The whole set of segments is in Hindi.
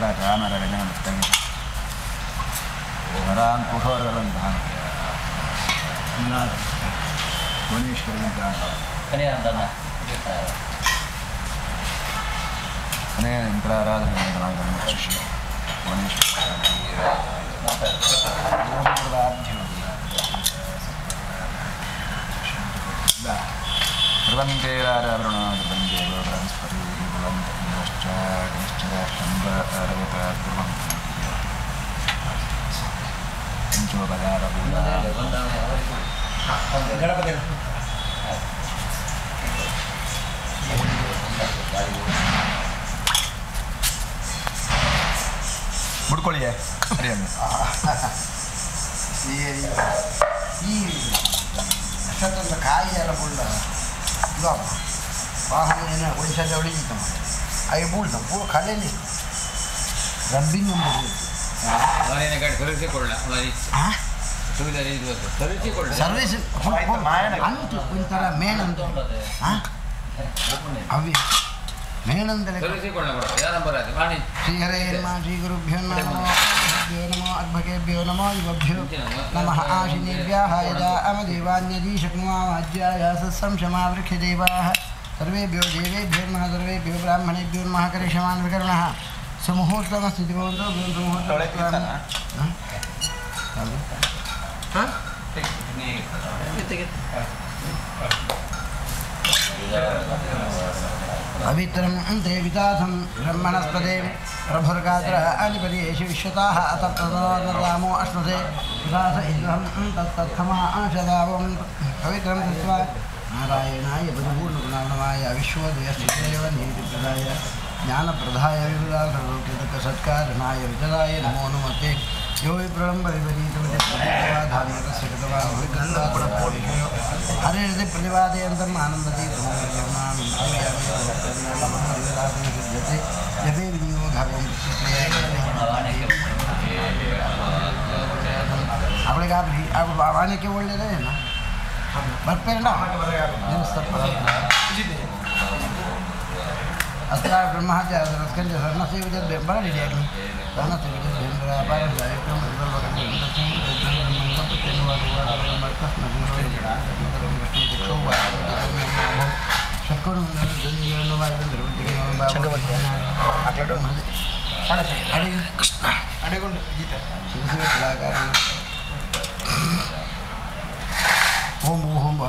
ಮಂಗಳ ರಾಮರಗಣ ಮುತ್ತಂಗಿ ವರಾನ್ ಕುಹೋರಗಳಂತಹ ಭುವನೇಶ್ವರಿಗಿಂತ ಅನೇ ಮಂಗಳ ಆರಾಧನೆ ಮಂಗಳಾಗಮ ಶಿಷ್ಯ ಭುವನೇಶ್ವರ ಧ್ರುವಂತೇರಾವರಣ ಧ್ರುವಂದೇವ ಬೃಹಸ್ಪತಿ ದುರ್ಗಂಧ ನಿಶ್ಚಿತ ಷಂಡ ರಗತ ದುರ್ಗಂಧ ಪಂಚೋಪದಾರ ಗಣಪತಿ ಮುಡ್ಕೊಳ್ಳಿ ಅರಿಯನ್ನು ಈ ಕಾಯಿ ಎಲ್ಲ ಮುಳ್ಳ ಇದು વાહન એના પૈસા જવડી જ તમારે આ એ બોલ પૂરો ખાલે નહીં રમ્બી નંબર સર્વિસ ಒಂಥರ ಮೇನ್ ಅಂತ ಅವಿ ಮೇನ್ ಅಂದರೆ ಶ್ರೀಹರೇ ನಮ ಶ್ರೀ ಗುರುಭ್ಯೋ ನಮೋ ಭ್ಯೋ ನಮೋ ಅರ್ಭಕೇಭ್ಯೋ ನಮೋ ಯುವಭ್ಯೋ ನಮಃ ಆಶಿನೇಭ್ಯಃ ಯದಾ ಅಮದೇವಾನ್ಯದಿ ಶಕ್ನುಮಾಧ್ಯಾಯ ಸತ್ಸಂಶಮಾವೃಕ್ಷ ದೇವಾಃ सर्वेभ्यो देवेभ्यो नमः सर्वेभ्यो ब्राह्मणेभ्यो नमः करिष्यमान् विकर्णः सुमुहूर्तमस्थिति भवन्तु। पवित्रं ते विताथं ब्रह्मणस्पदे प्रभुर्गात्र अधिपतिषु विश्वताः। अथ प्रदामो अश्नुते। विकास इन्द्रं तत्तत्खमा अंशदावं पवित्रं कृत्वा नारायणाय परिपूर्णगुणाणवाय विश्वदेशेव नीतिप्रदाय ज्ञानप्रदाय विपुलाकर्लोक्यतकसत्कारणाय वितराय नमो नमते यो वि प्रलम्ब विपरीतमितिप्रतिवाधान्यतस्य कृतवान् भविगन्धात्मपोषयो हरिरति प्रतिपादयन्तम् आनन्दति सिद्ध्यते विनियोगं આપણે आप आप क्यों बोल रहे हैं ना ಸ್ವಲ್ಪ ಅಸ್ತ್ರ ಬ್ರಹ್ಮಹತ್ಯ ರಸ್ಕಂಜ ಸರ್ಣ ಸೇವಿದ ಬರಲಿದೆ ಆಗಲಿ ಸರ್ಣ ಸೇವಿದ ಭೇಂದ್ರ ಅಪಾರ ಕೃಷ್ಣ ಅಡೆಗೊಂಡು ಗೀತೆ Om Om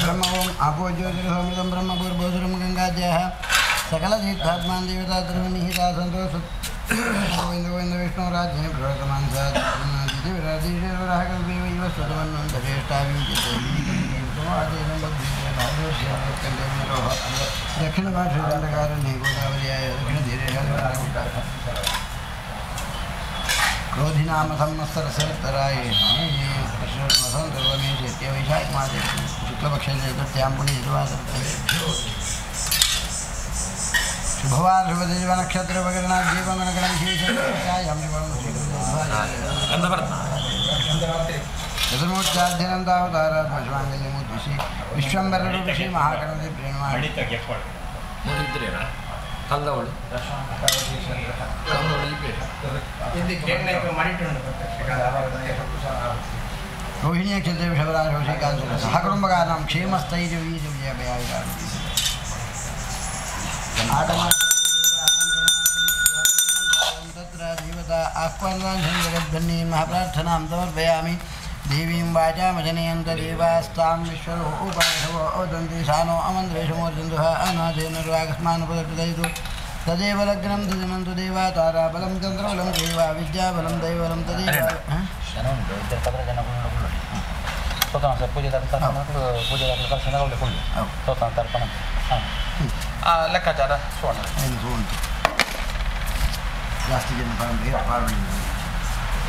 ब्रह्म ओम आपो ज्योतिर्होमिदं ब्रह्म गुरुबोधुरं गङ्गाजयः देवता ध्रुवनिहिता सन्तोष गोविन्द गोविन्द विष्णुराज्ये प्रवर्तमान् साधिविराजीश्वरः साधिविराधीश्वरः दक्षिणभाषाकारण्ये गोदावर्याय दक्षिणधीरे क्रोधिनाम संवत्सरसहस्राय वसन्तरमेशेत्य वैशाखमासे शुक्लपक्षत्यां शुभवार शुभदेव नक्षत्र वगरणा जीवगणगणं श्रीशङ्करायां चतुर्मूर्त्याध्ययनं तावतारात्मश्वाङ्गल्यमुद्विषि विश्वम्बररूपिषि महागणपति प्रेमाणि ನೋಡಿದ್ರೇನಾ ಕಲ್ಲವಳು रोहिणी नक्षत्रे वृषभराजोषिकान्त सहकुटुम्बकानां क्षेमस्थैर्यवीर्यभयायुधानि तत्र देवता आह्वानान् जगद्धन्ये महाप्रार्थनां समर्पयामि देवीं वाचां जनयन्त देवास्तां विश्वरो उपायभवो ओदन्ति शानो अमन्त्रेशमोर्जन्तुः अनाथेनुर्वागस्मानुपदयतु तदेव लग्नं तजनन्तु देवा ताराबलं चन्द्रबलं देवा विद्याबलं दैवलं तदेव ಲೆಕ್ಕಾಚಾರ ಜಾಸ್ತಿ ಜನ ಪರಂಪರೆ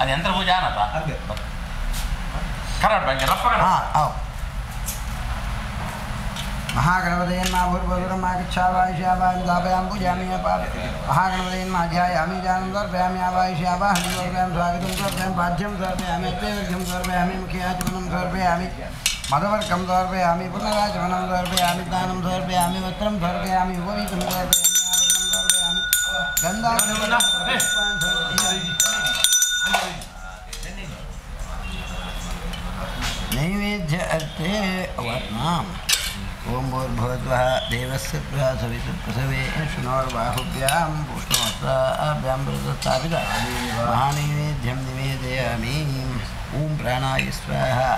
అది ఎంత పూజ అనత కరెక్ట్ బ్యాంక్ రప్పగా महागणपतेन्माभूर्भुरमागच्छावायिष्यावाहं स्थापयां पूजामि पाप महागणपतेन्माध्यायामि जानं समर्पयामि आवायिष्यावाहं समर्पयां स्वागतं समर्पयां पाठ्यं समर्पयामि अत्यवर्घ्यं समर्पयामि मुख्याचमनं समर्पयामि मदवर्गं समर्पयामि पुनराचमनं समर्पयामि दानं समर्पयामि वस्त्रं समर्पयामि उपवीतं समर्पयामि गन्धा नैवेद्य अर्थे वर्णाम् ॐ भूर्भुवद्वः देवस्य प्रः सवितुप्रसवे शुनोर्बाहुभ्यां पुष्णोत्ताभ्यां प्रदत्तापित महानैवेद्यं निवेदयामि ॐ प्राणाय स्वाहा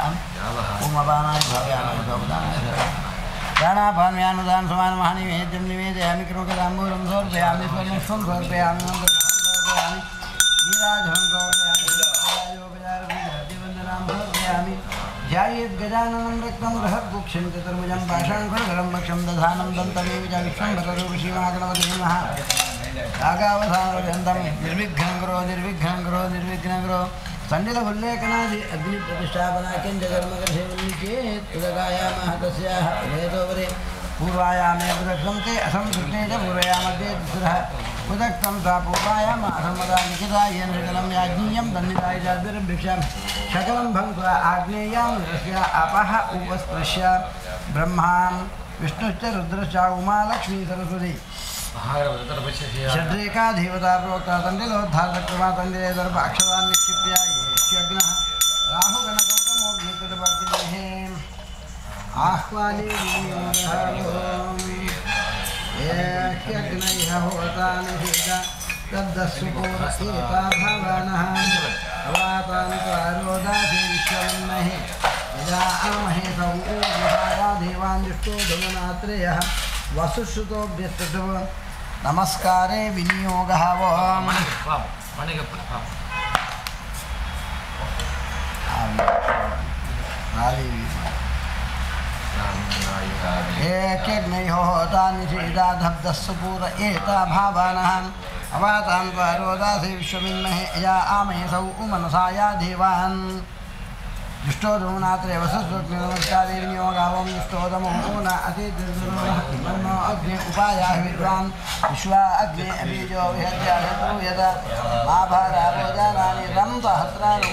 ॐ अपानाय भव्यानाय भवदानाय प्राणापान्यानुदान समान महानी महानैवेद्यं निवेदयामि कृपकदाम्बूलं समर्पयामि स्वर्णस्वं समर्पयामि, मन्त्रं समर्पयामि नीराजनं समर्पयामि ध्यायेत् गजाननं रक्तं बृहद्गुक्षं चतुर्भुजं पाषाङ्कुरधरं वक्षं दधानं दन्तमेविजं विश्वम्भररूपसीमागणपति नमः। रागावधानपर्यन्तं निर्विघ्नं करो निर्विघ्नं करो निर्विघ्नं करो सन्निधुल्लेखनादि अग्निप्रतिष्ठापना किञ्चकर्मकर्षेवल्लि चेत् तुदगायामः तस्याः वेदोपरि पूर्वायामे प्रदक्षं ते असंसृष्टे च पूर्वयामध्ये उदक्तं सा पूर्वायाम असम्मदा लिखिता येन सकलं याज्ञीयं दण्डिताय चाद्भिर्भिक्षां शकलं भङ्क्त्वा आग्नेयां तस्य अपः उपस्पृश्य विष्णुश्च रुद्रश्च उमा लक्ष्मी सरस्वती। षड्रेका देवता प्रोक्ता तण्डिलोद्धारक्रमा तण्डिले दर्भ अक्षरान् निक्षिप्य येष्यग्नः राहुगणगौतमोऽग्निकृतवर्तिनेः आह्वाने येष्यग्नैः होतानि भेद तद्दस्सुपूर एता भवानः अवातान् प्रारोदासे विश्वमन्महे यदा आमहे सौया देवान् दुष्टो धुमनात्रेयः वसुश्रुतोभ्यस्तव नमस्कारे विनियोगः सीताधब्दस्सुपूर एता भावानः अवातां त्वारोदासे विश्वमिन्महे या आमहेसौ उमनसाया देवान् दुष्टोदमुनात्रे वसस्वग्निनमस्कारे विनियोगावं दुष्टोदमो न अतिर्दुर्नो अग्ने उपायाः विद्वान् विश्वा अग्ने अबीजो विहत्याशत्रु यद मा भाराभोजानानि रं सहस्राणि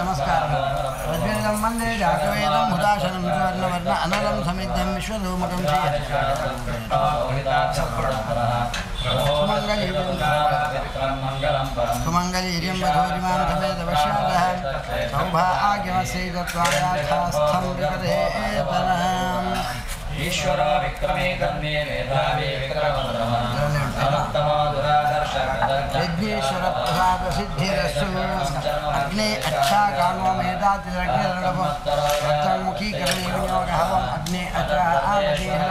नमस्कार वज्रनिदं वंदे जातवेदं हुदाशनं सुवर्णवर्ण अनलं समिद्धं विश्वधूमकं श्रीहरिः सुमङ्गलीर्यं वधूरिमां तमेदवशादः सौभाग्यमसीदत्वायाथास्थं विपदेतनम् ईश्वर विक्रमे कर्मे मेधावे विघ्नेश्वर अग्ने अच्छा कालो मेधातिरग्निरण्मुखी करणे विनियोगः अग्ने अच्छा आमदेहन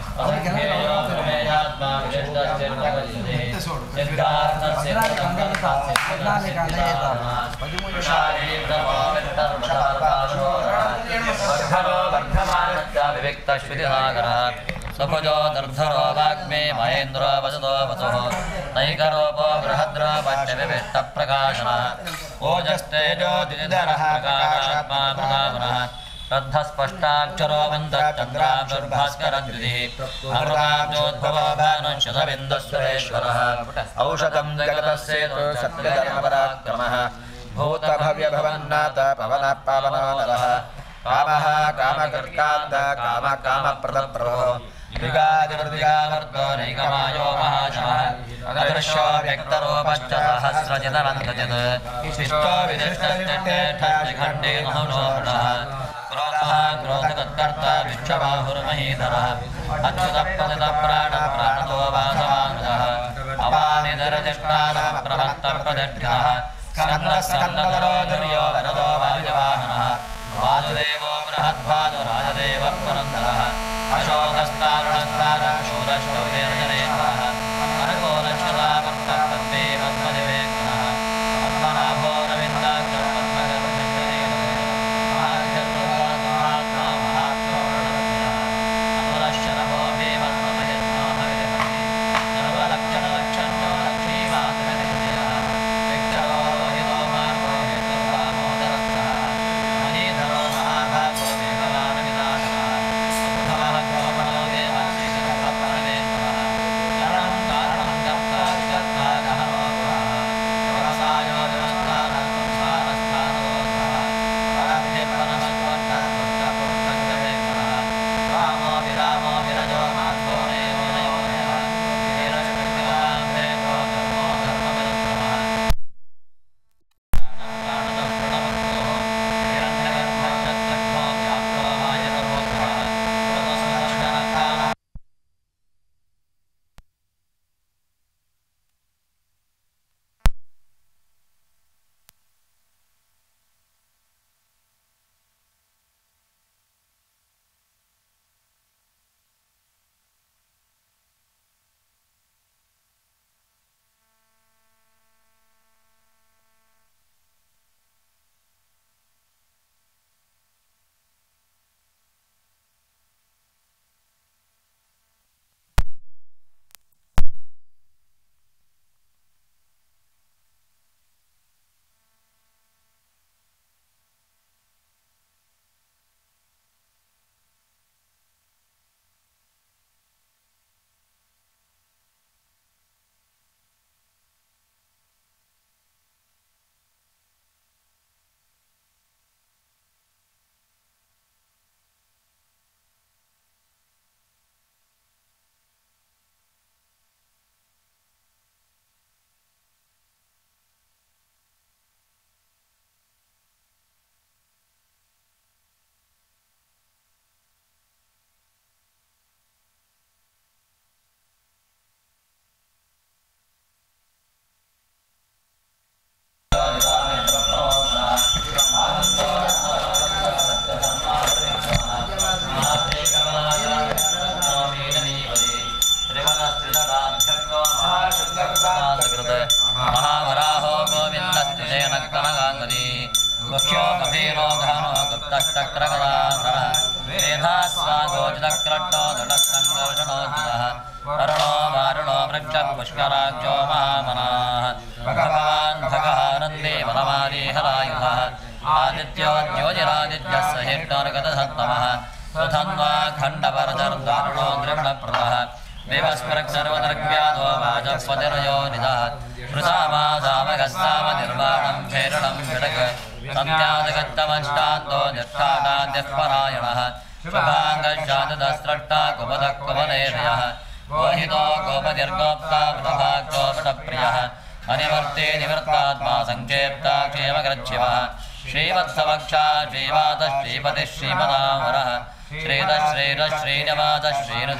सपजो दर्धरो वाग्मे महेन्द्रो वसतो वसुः नैकरोपो बृहद्रो पट्टविभिष्टप्रकाशनः ओजस्तेजो द्विधरः प्रकाशात्मा प्रदामनः रद्धस्पष्टाक्षरो वन्दश्चन्द्राब्भास्करद्विधिः अमृताब्जोद्भवो भानुशतबिन्दुस्वरेश्वरः औषधं जगतस्येतु सत्यधर्मपराक्रमः। भूतभव्यभवन्नाथ पवनः पावनो नरः कामः कामकर्कान्त काम कामप्रदप्रभो मृगादिमृदिगावर्तो नैकमायो महाशः अदृश्यो व्यक्तरूपश्च सहस्रजितमन्तजित् शिष्टो विदिष्टश्चेष्ठखण्डे नहुनोषः क्रोधकर्ता विक्षवाहुर्महीधरः अच्युतः प्राणप्राणतो वासवानुजः अवानिधरजष्टालप्रभक्तप्रदड्ढः स्कन्दस्कन्दधरो दुर्यो वरदो वायुवाहनः वासुदेवो बृहद्वादुराजदेवः पुरन्दरः। अशोकस्तारुणस्तारक्ष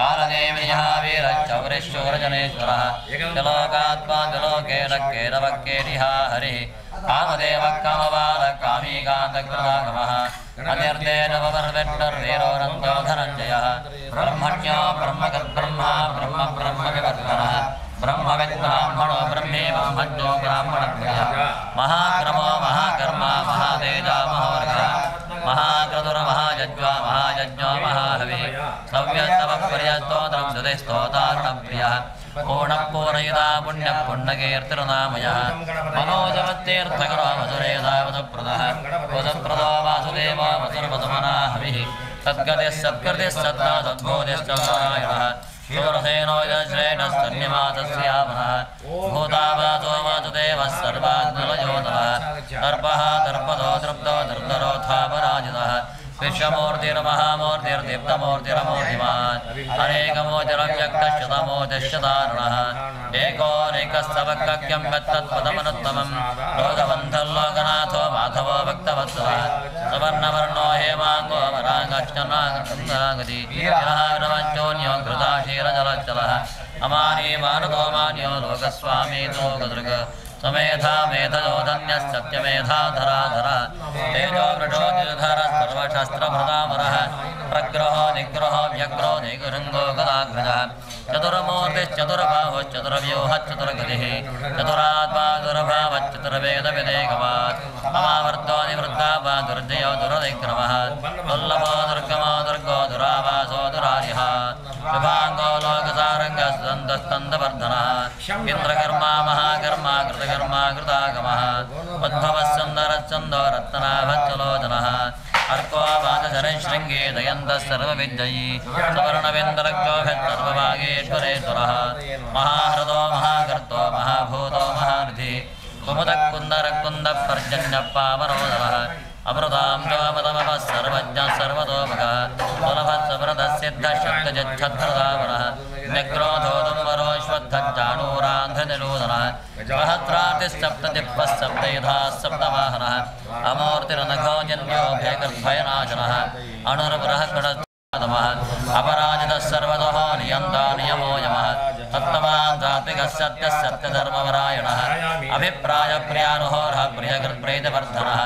कालदेवीयः वीरश्चौरिशूरजनेश्वरः जलोकात्मा जलोकेन केरवक्केरिहा हरिः कामदेवः कामबाल कामीकान्तकृतागमः धनञ्जयः ब्रह्म ब्रह्मविवर्तनः ब्रह्मे ब्रह्मज्ञो ब्राह्मणप्रियः महाक्रमो महाकर्मा महातेजा महावर्गः। महाक्रतुरमहायज्ञो महायज्ञो महाहविः। सव्यस्तवस्तोत्रं जतिस्तोतार्णभ्यः पूर्णः पूरयिता पुण्यः पुण्यकीर्तिर्नामयः वासुदेवो धावप्रदाप्रदा हविः। सद्गतिः सद्गतिस्सद्भूतेश्च नारायणः। श्रेणस्तमातस्यामः भूतावातो वार्वाञ्जलजोतव दर्पः दर्पदो दृप्तोथापराजितः दृप्तरोधापराजितः विश्वमूर्तिर्महामूर्तिर्दीप्तमूर्तिरमूर्तिमान्। अनेकमोतिरव्यक्तशतमोतिशतारुणः एकोनेकस्तवक्यं यत्तत्पदमनुत्तमं लोकबन्धल्लोकनाथो माधवो रवञ्चोन्यो घृताशीरजलच्चलः अमानी मारुतो मान्यो लोकस्वामी लोकदृग समेधा मेधयोधन्यः सत्यमेधाधराधरः तेजो वृषो निर्धरः सर्वशस्त्रभृतामरः प्रग्रहो निग्रहो व्यग्रो निगृङ्गो गदाग्रजः चतुर्बाहुश्चतुर्व्यूहश्चतुर्गतिः चतुरात्मा दुर्भावश्चतुर्वेदविदेकवात् अमावर्तो निवृत्ता वा दुर्जयो दुरदिक्रमः दुर्लभो दुर्गमो दुर्गो दुरावासो दुरारिः। शुभाङ्गो लोकसारङ्गस्तन्दस्तन्दवर्धनः इन्द्रकर्मा महाकर्मा कृतकर्मा कृतागमः। उद्भवः सुन्दरश्चन्दो रत्नाभच्चलोचनः अर्को वादशरशृङ्गे दयन्तः सर्वविद्ययी सुवर्णवेन्दरक्षोभ्यर्वभागेश्वरेश्वरः महाहृदो महाकर्तो, महाभूतो, महानिधि। कुमुदः कुन्दरकुन्दपर्जन्यपावरोदरः अमृतां चोमतमपः सर्वज्ञः सर्वतोमुखः। सुलभत्समृतसिद्धशब्दजच्छद्धृतावरः निग्रोधो दुम्बरोश्वद्धज्जाणूरान्ध्रनिरोधनः सहस्रातिसप्ततिप्पः सप्तयुधाः सप्तवाहनः अमूर्तिरनघो जन्योभयगर्भयनाशनः अणुर्बृहत्कटः अपराजितः सर्वतः नियन्ता नियमो यमः। सप्तमान् सात्विकः सत्यः सत्यधर्मपरायणः। अभिप्रायप्रियानुहोरः प्रियकृत्प्रीतिवर्धनः।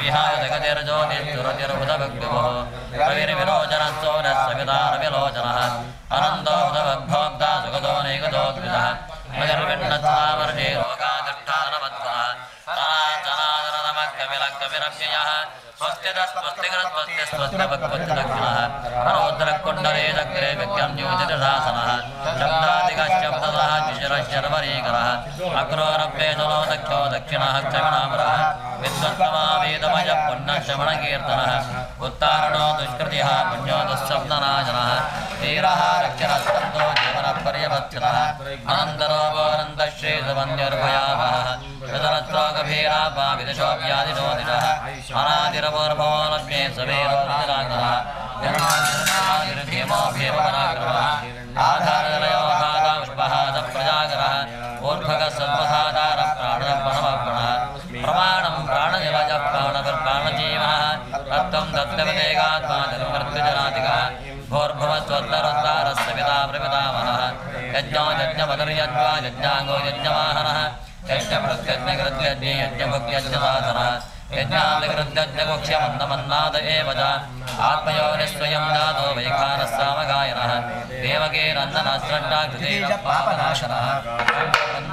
विहाय जगतिर्ज्योतिर्ज्योतिर्बुधभक्तिभोः रविर्विलोचनश्चोरः सवितारविलोचनः। अनन्दो बुधभक्भोक्ता सुगतो नैकतोऽद्वितः मगर्विण्णत्वावर्षे लोकाधिष्ठानवत्वः तनाजनादनमकविलकविरव्ययः स्वस्तिदस्वस्तिकृत्वस्तिस्वस्तिभक्वतिदक्षिणः मनोद्रकुण्डले विक्रं योजितशासनः शब्दादिकशब्दतः विशरशर्वरीकरः अग्रोरभ्येजलो दक्षो दक्षिणः क्षमिणामरः विद्वत्तमा पुण्यश्रवणकीर्तनः उत्तारणो दुष्कृतिः पुण्यो दुःशब्दनाशनः धीरः रक्षणस्कन्दो जीवनपर्यवच्छनः अनन्तरो गोरन्तश्रीसवन्यर्भयावहः शतरत्रोगभीरापा विदशो व्याधिशो दिशः अनादिरवोर्भवो लभ्ये सवेरो विजरागः जन्मादिर्धीमो भीमपराक्रमः आधारलयो धाता पुष्पः स यज्ञप्रत्यज्ञकृत्यज्ञे यज्ञभुक्यज्ञसाधनः यज्ञान्तकृत्यज्ञकुक्ष्यमन्नमन्नाद एव च आत्मयो निःस्वयं जातो वैखानः सामगायनः देवकेरन्दनस्रष्टाकृतेन पापनाशनः।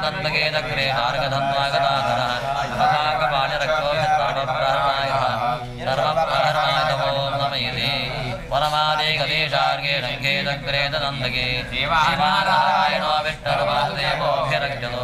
नन्दकेदग्रे नार्गधन्वागदाधरः तथाकपाणिरक्षोभित्राणप्रहरणायः सर्वप्रहरणाय नमो नम इति वनमादे गदेशार्गे शङ्खेदग्रे तदन्दके श्रीमानारायणो विष्णुर्वासुदेवोऽभिरक्षतो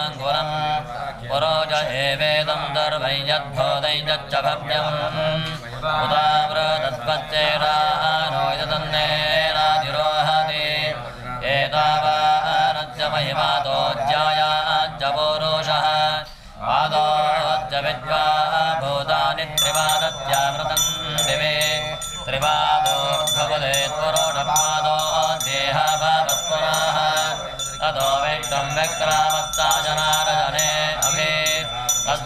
एवेदं दर्वै यद्भोदै यच्च भव्यम् महिमातोज्यायाच्च पौरुषः पादोच्च विद्वा भूतानि त्रिपादस्यामृतं दिवे। त्रिपादोर्भवदे त्वरोढपादो देहभावत्पुरः ततो विष्णुं व्यक्रामत्ता अभे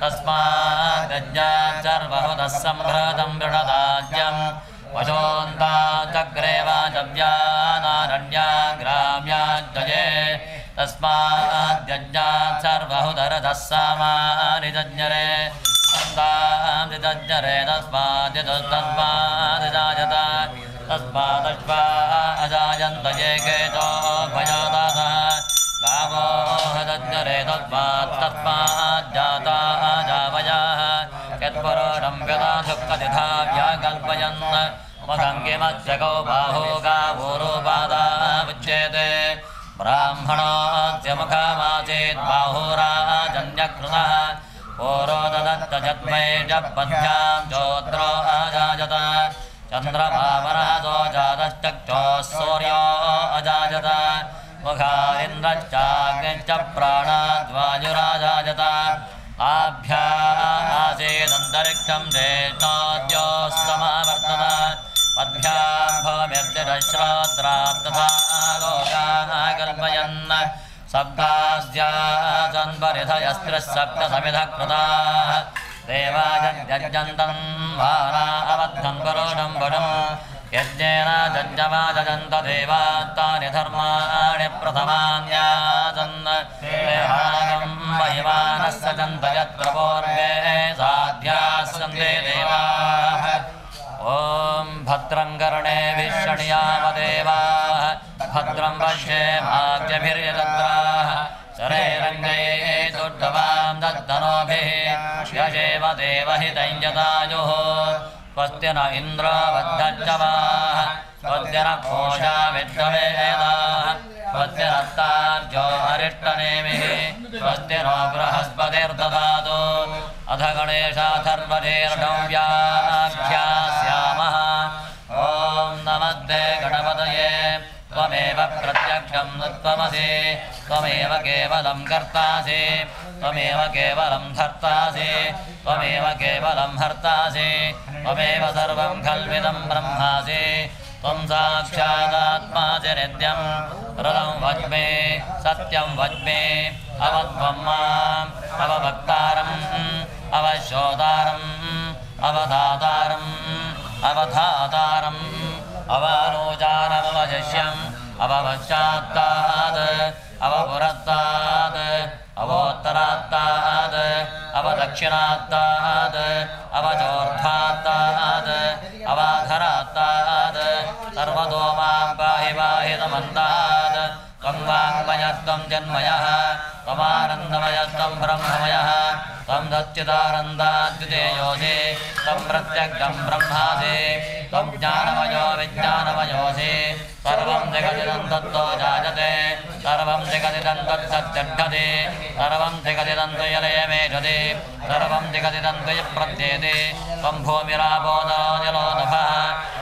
तस्माद् सम्भृतं चर्वहृदस्सं भृहदं ऋषराज्यं वशोन्ताग्रे वाजव्यानारण्याग्राम्या जे तस्माद्यज्ञा चर्वहृदरदस्सामानिज्ज्ञरे तस्तारे तस्मात् यदस्तस्मादिजता तस्मादपा अजायन्तजे केतो भयाद कामो हृदज्ञ रे कल्पयन्त्य गो बाहो गादाच्येते ब्राह्मणोऽहोराजन्यकृत छद्मे पञ्चां श्रोत्रोऽजत चोद्रो अजाजत। चन्द्रभावरहतो जातश्चक्षोः सूर्यो अजाजत। मुखारिन्द्रश्चाग्निश्च प्राणाद्वायुराजाजत। आभ्यासीदन्तरिक्षं ज्येष्ठोद्योस्तमावर्तत पद्भ्यां भवमिर्दिरश्रोत्रात् तथा लोकाः कल्पयन् सप्तास्यासन्परिधयस्त्रिः सप्तसमिधः कृताः देवाजन्तं वारा अबद्धं परोढं वडम् यज्ञेन यज्जमा यजन्तदेवात्तानि धर्माणि प्रथमान्याम् यत्र पूर्वे साध्या देवाः। ॐ भद्रं करणे भिश्रणि भद्रं पश्ये माद्यभिर्यतन्त्राः शरे रङ्गे दोर्गमान् दद्धनोभिः यशेव देवहितञ्जतायुः स्वस्ति न इन्द्रो वद्धच्चवाः स्वस्ति न घोषा विद्रवेदाः स्वस्ति नो बृहस्पतिर्दधातु अथ गणेशाथर्वजेर्णौ व्याख्यास्यामः ॐ नमस्ते गणपतये त्वमेव प्रत्यक्षं न त्वमसि त्वमेव केवलं कर्तासि त्वमेव केवलं धर्तासि त्वमेव केवलं हर्तासि त्वमेव सर्वं खल्विदं ब्रह्मासि त्वं साक्षादात्मासि नित्यं हृदं वज्मे सत्यं वज्मे अवध्वं माम् अवभक्तारम् अवशोदारम् अवधातारम् अवधातारम् अवारोजानमवशिष्यम् अवपश्चात्तात् अवपुरस्तात् अवोत्तरात्तात् अवदक्षिणात्तात् अवचोर्ध्वात्तात् अवाधरात्तात् सर्व सर्वतो मां पाहि पाहि समन्तात् त्वं वाङ्मयस्त्वं जन्मयः त्वमानन्दमयस्त्वं ब्रह्ममयः त्वं सच्चिदानन्दाद्वितेयोऽसि त्वं प्रत्यग्गं ब्रह्मासि त्वं ज्ञानमयो विज्ञानमयोऽसि सर्वं जगदिदं तत्तो जायते सर्वं जगदिदं तत्सत्यर्थते सर्वं जगदिदं त्वयलयमेषति सर्वं जगदिदं त्वयि प्रत्येति त्वं नभः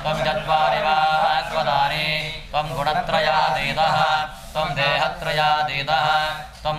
त्वं चत्वारि वाक्वदानि त्वं त्वं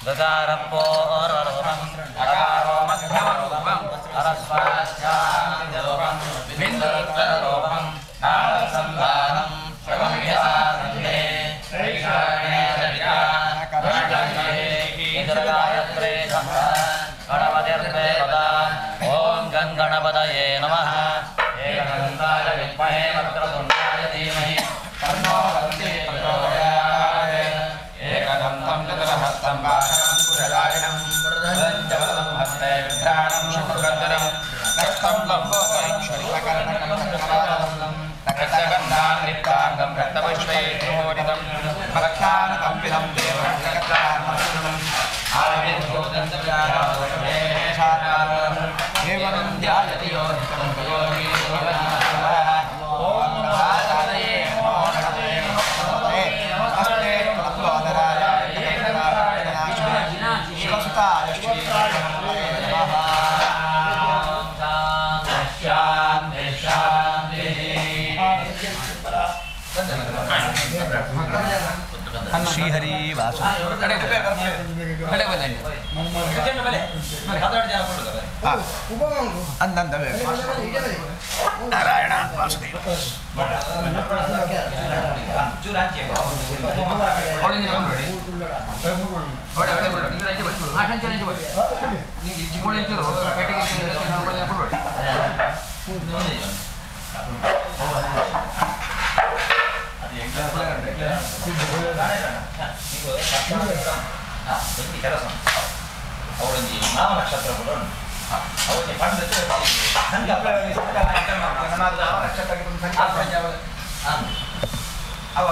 मनस्वरूपं गकारपोर्वरूपम् अकारो मध्यमरूपम् परस्वाश्चारूपं बिन्दुरूपं नारसंधानं श्रवण्यसानन्दे गायत्रे गणपतिर्वे पदा ॐ गङ्गणपतये वज्राणं शकुलन्दरं रक्तं लम्बोदरं शरीरकर्णकं शक्रवादं रक्तगन्धान् नित्ताङ्गं रक्तपश्वे भक्तान् ಅಂದಂದ ನಾರಾಯಣ ವಾಸುದೇವ ಅವರೊಂದು ನಾಮ ನಕ್ಷತ್ರ ಕೂಡ ಉಂಟು ಅವರಿಗೆ ಪಂಡ ಸಂಕಲ್ಪ ಅವ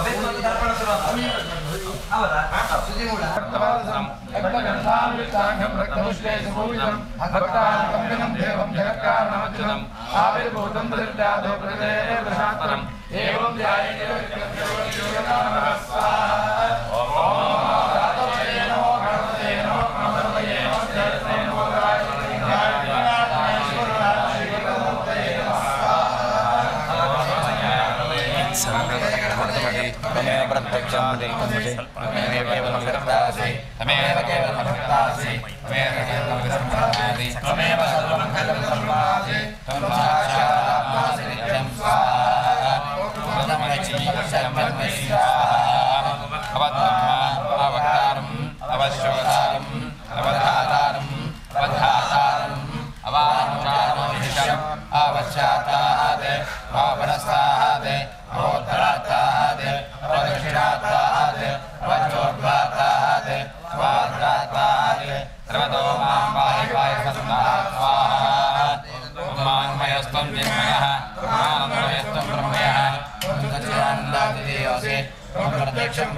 मङ्गलङ्करदासि तमेव केवलमङ्गलदासि तमेव केवलमङ्गलदासि तमेव सर्वमङ्गलं सर्वासि त्वं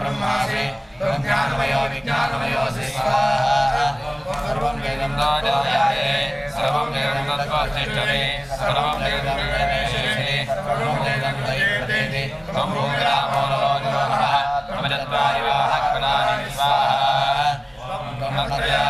ब्रह्मासि ज्ञानमयो विज्ञानमयोऽसि स्वाहा सर्वं वेदं राजाये सर्वं वेदं तत्त्वतिष्ठति सर्वं वेदं वेदेशेषे, सर्वं वेदं दयेति त्वं भूमिरामो नरो निरोधः मम चत्वारि वाहकनानि स्वाहा त्वं त्रयातीतः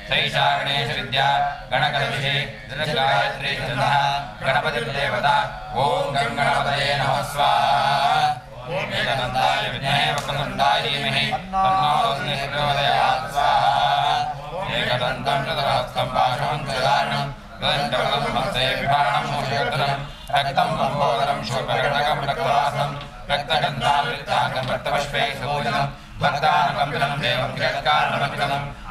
तैषा गणेशविद्या गणकर्भिः दृढगायत्री छन्दः गणपतिर्देवता। ॐ गं गणपतये नमः स्वाहा। ॐ वेदनन्दाय विद्महे वक्रतुण्डाय धीमहि। तन्नोदयात् स्वाहा। एकदन्तं चतुरहस्तं पाशवं चदारणं गदन्तवदमस्ते विभाणं मूषकर्तनं रक्तं लम्बोदरं शूर्पकटकं रक्तवासं। रक्तगन्धावृत्ताकं रक्तपुष्पैः सुमोचनं भक्तानकं देवं जगत्कारणमपितम्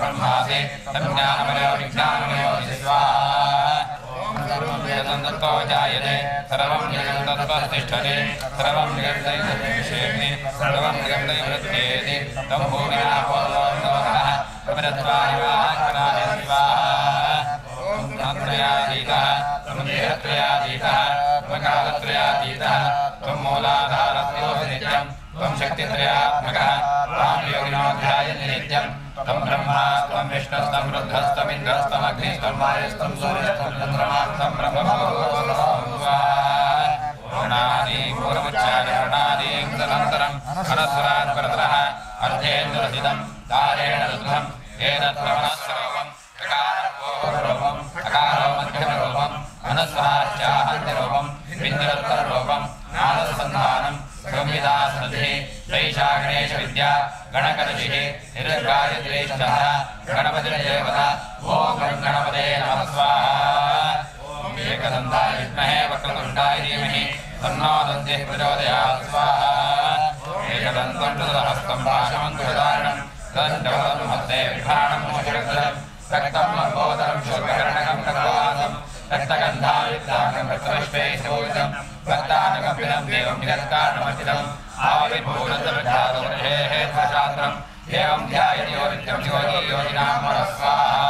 ब्रह्मासे तज्ज्ञानमयो विज्ञानमयो तत्तो जायते सर्वं निगं सर्वं निगन्तैकशेति सर्वं निगन्तैवृत्येति तं भूमिनापोलोन्दोहरः प्रमृत्वायुवाक्रमेवात्रयाधीतः त्वमेहत्रयाधीतः त्वकालत्रयाधीतः त्वं मूलाधारत्योनित्यम् त्वम् शक्तित्रयात्मकः त्वाम् योगिनोऽध्यायति नित्यम् त्वम् ब्रह्मास्त्वम् विष्णुस्त्वम् रुद्धस्त्वमिन्द्रस्त्वमग्निस्त्वम् वायुस्त्वम् सूर्यस्त्वम् चन्द्रमास्त्वम् ब्रह्मपूर्वमुच्चारणीम् तदन्तरम् अनस्वरात् परतरः अर्थेन्द्रसितम् तारेण रुद्धम् येन त्वमनस्व సంహితా సంధి దైషా గణేశ విద్యా గణకరుషిः నిర్గాయత్రీష్టः గణపతిర్దేవత ఓం గం గణపతే నమః స్వాహా ఓం ఏకదంతాయ విద్మహే వక్రతుండాయ ధీమహి తన్నో దంతిః ప్రచోదయాత్ స్వాహా ఏకదంతం చతురహస్తం పాశమం తుదారణం దండవలం హస్తే విభాణం మోషకరం రక్తం లంబోదరం శూర్పకర్ణకం రక్తవాసం రక్తగంధాయుక్తాకం आविर्भूषन्तविख्यातवृषेः ध्वशान्तरम् एवम् ध्यायति योगिनामरस्वाहा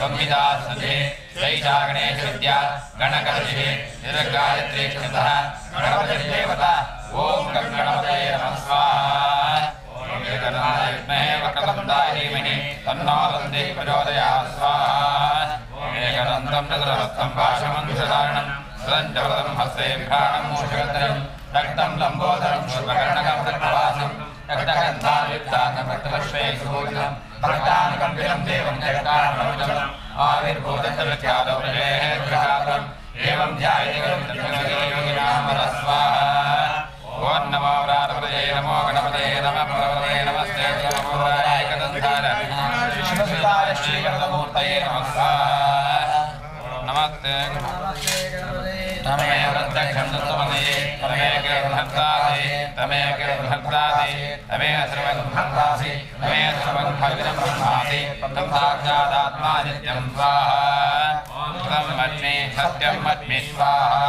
संहिता सन्धे दैशा गणेशविद्या गणकर्षिः निरगायत्री क्षतः गणपतिर्देवता। ॐ गणपतये नमः स्वाहा। विद्महे वक्रतुण्डाय धीमहि तन्नो वंदे प्रचोदयात् स्वाहा। एकदन्तं चतुरहस्तं पाशमन्त्रधारणं सदञ्चवरदं हस्ते घ्राणं मूषकत्रयं रक्तं लम्बोदरं शूर्पकर्णकं रक्तवासं रक्तगन्धायुक्तानं रक्तपुष्पे सुभूषितं भक्तानुकम्पितं देवं जगतानुकम्पितम् आविर्भूतविख्यातो प्रजेः ग्रहात्रम् एवं ध्यायते योगिनामर ॐ नमो व्रातपदये नमो गणपतये नमः प्रभवे नमस्ते नमो रायकदन्ताय विष्णुसुताय श्रीगणमूर्तये नमः स्वाहा नमस्ते। तमेव प्रत्यक्षं दत्तमदये तमेव गर्भर्तासि तमेव गर्भर्तासि तमेव सर्वं भर्तासि तमेव सर्वं खल्विदं ब्रह्मासि तं साक्षादात्मा नित्यं स्वाहा। तं सत्यं मन्ये स्वाहा।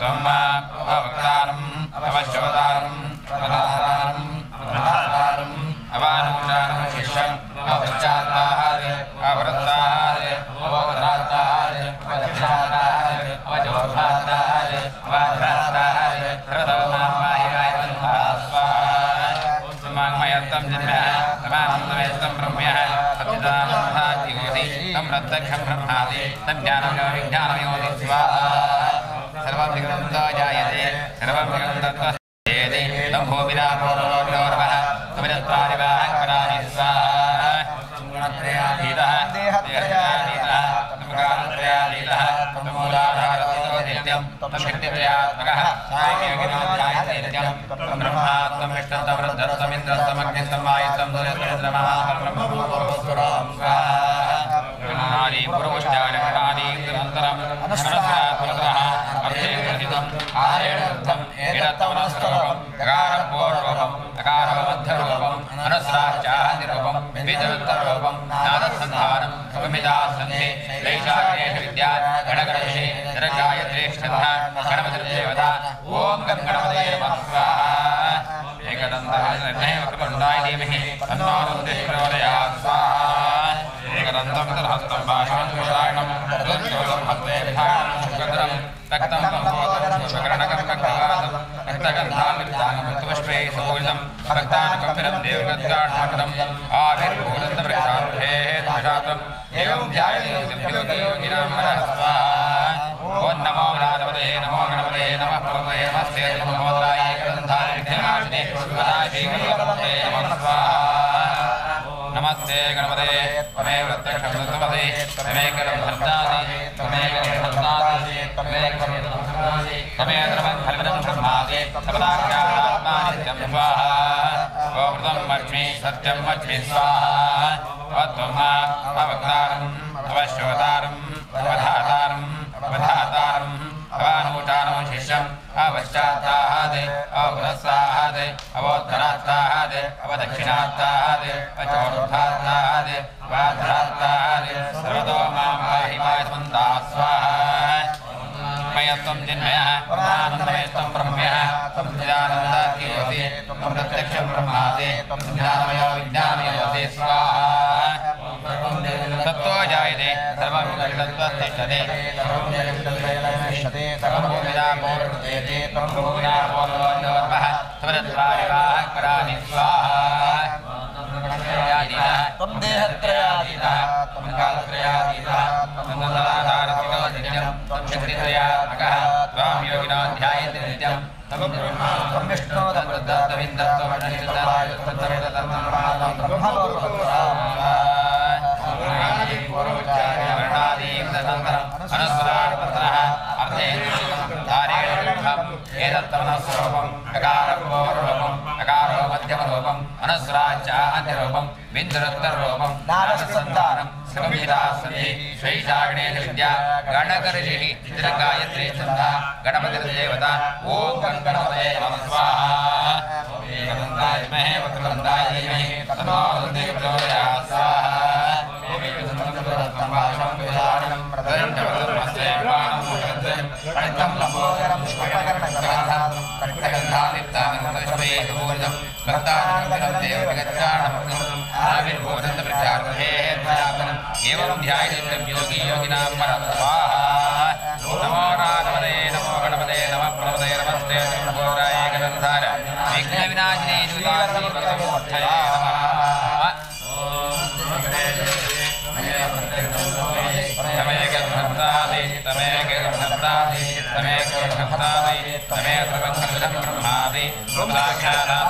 त्वं माम् अवक्तारम् अवश्यवतारम् अवतारम् स्वाहा जन्मः समानन्दमयत्तं ब्रह्म्यः सत्यदानन्दाति तं प्रत्यक्षं ब्रह्मादि तं ज्ञानं विज्ञानयोति स्वाहा सर्वं विग्रन्थो जायते सर्वं विग्रन्थत्वस्येति तं भूमिरापोरोर्वः अनुस्वात्मतः अर्थेन आरेणर्थम् एतत्तमनस्वरूपम् अकारपूर्वकम् अकारमध्यरूपम् अनुस्राचान्यरूपम् विदरुत्तरूपम् नादसन्धानम् सुगमिता सन्धे वैशाखेशविद्या गणगणेशे निरगायत्रेष्ठः गणपतिर्देवता ॐ गं गणपतये नमः। स्वाहा एकदन्तः निर्णयः वक्रतुण्डाय धीमहि। तन्नो रुद्रप्रचोदयात् स्वाहा एकदन्तं तदहस्तं भाषणं पुराणं हस्ते विधानं शुक्रधरं रक्तं लम्बोदरं शुभकर्णकं रक्तवादं रक्तगन्धामिर्दानं रक्तपुष्पे सुपूजितं रक्तानुकम्पिनं देवगद्गाढमकृतम् दशातम् एवं ध्यायते योगिनां मनः स्वाहा। नमस्ते गणपते त्वमेव प्रत्यक्षं दत्तमते त्वमेव भर्तासि त्वमेव भर्तासि त्वमेव भर्तासि सर्वं खल्विदं ब्रह्मासि सपदाख्यात्मा नित्यं स्वाहा गोमृतं मच्मि सत्यं मच्मि स्वाहा त्वमा अवक्तारम् अवश्योतारम् शिष्यम् अवश्चात्ताहात् अवपुरस्ताहात् अवोत्तरात्ताहात् अवदक्षिणात्ताहात् अचोरुद्धात्ताहात् सर्वतो माँ पाहि पायसमन्ता स्वाहा। मयत्वं जिन्मयः परमानन्दमयत्वं ब्रह्म्यः, त्वं चिदानन्दाख्योऽसि त्वं प्रत्यक्षं ब्रह्मासि, त्वं ज्ञानमयो विज्ञानयोऽसि स्वाहा। जायते सर्वं तत्त्वस्तिष्ठते सर्वं जगत्तद्वयनश्यते सर्वं भूमिदापोर्जयते त्वं भूमिदापोर्वः त्वरत्वारिवाहकराणि स्वाहा त्वं देहत्रयाधीतः त्वं कालत्रयाधीतः त्वं नित्यं। त्वं शक्तित्रयात्मकः त्वां योगिनो ध्यायन्ति नित्यं तं ब्रह्मा अनुस्राचान्यरूपं बिन्दुरुत्तररूपं नारसन्तानं सुगमिदासने शैशागणेशविद्या गणकर्षिः चित्रगायत्री छन्दः गणपतिर्देवता ॐ गणपतये नमः, स्वाहा। एकदन्ताय विद्महे वक्रतुण्डाय धीमहि तन्नो प्रचोदयात् स्वाहा। कणितं लम्बोदरं पुष्पकर्णकराधारं कण्ठगन्धालिप्तानन्दश्वे पूर्णं कर्तानं देव विगच्चाणमग्नम् आविर्भूतन्तप्रत्यागृहे प्रजापनम् एवं ध्यायितं योगी योगिनां परस्वाहा नमो राघवदे नमो गणपते नमः प्रभदे नमस्ते त्रिपुराय गन्धार विघ्नविनाशिने दुर्गासीर्वतमूर्तये नमः तमेकभक्तादि तमेकभक्तादि तमेकभक्तादि तमेकभक्तं ब्रह्मादि साक्षादात्मा सत्यं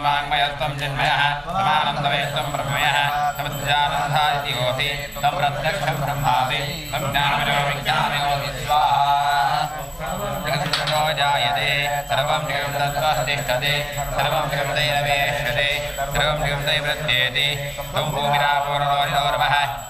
ङ्मयत्वं जन्मयः समानन्दमयत्वं प्रमयः विज्ञानयोति स्वाहा जायते सर्वं जगं दत्त्वा तिष्ठते सर्वं जगं जगन्तैरवेश्यते सर्वं जगन्तै नमः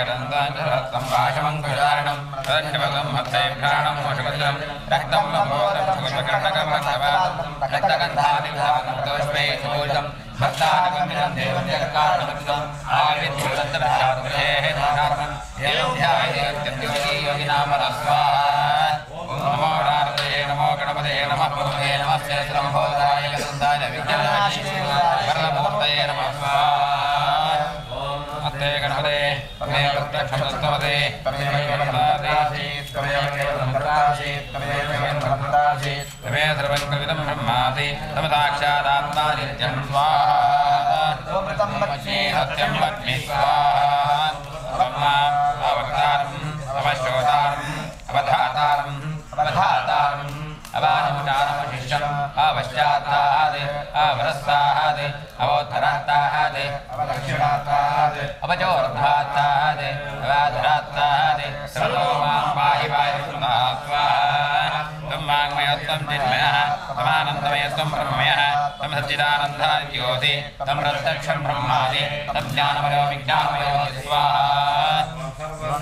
एकदन्तं वाशमङ्कुशारणं तदण्डभगं हस्ते घ्राणं वशभद्रं रक्तं लम्बोदरं सुगुणकर्णकं रक्तवादं भक्तानगम्यं देवं जगत्कारणमिदम् आयुर्वेदन्तरशास्त्रेः धारणम् एवं ध्यायेत्यन्तियोगी योगिनामः तमे प्रत्यक्षमस्तवते तमे सर्वं ब्रह्मासि तव साक्षादात्मा नित्यं स्वाहा। वच्मि सत्यं वच्मि स्वाहा। अवश्चात्तात् अवरस्तात् अवोत्तरात्तात् अवदक्षिणात्तात् अवजोर्धात्तात् अवाधरात्तात् सर्वो पाहि पाहि ब्रह्मयः तं तं प्रत्यक्षं ब्रह्मादि तं ज्ञानमयो विज्ञानमयो, स्वाहा।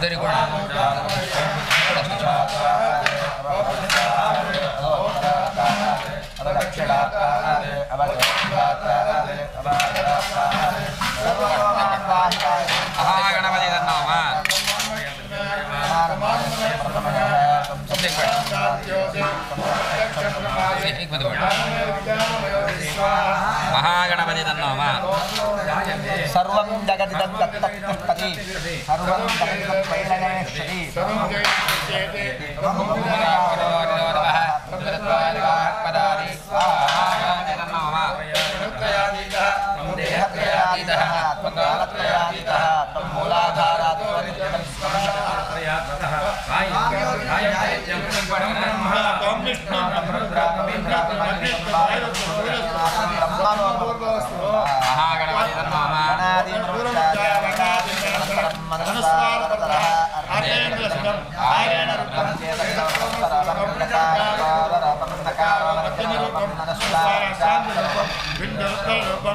ಸದ್ಧರಿಗೋಣ ಮಹಾಗಣಪತಿ ತನ್ನಾಮ ಈಗ ಬಂದ್ಬೇಡ మహాగణపతి తన్నోమ సర్వం జగతి దత్తత్పతి సర్వం జగతి దత్తైలగణేశ్వరి పదాది స్వాహ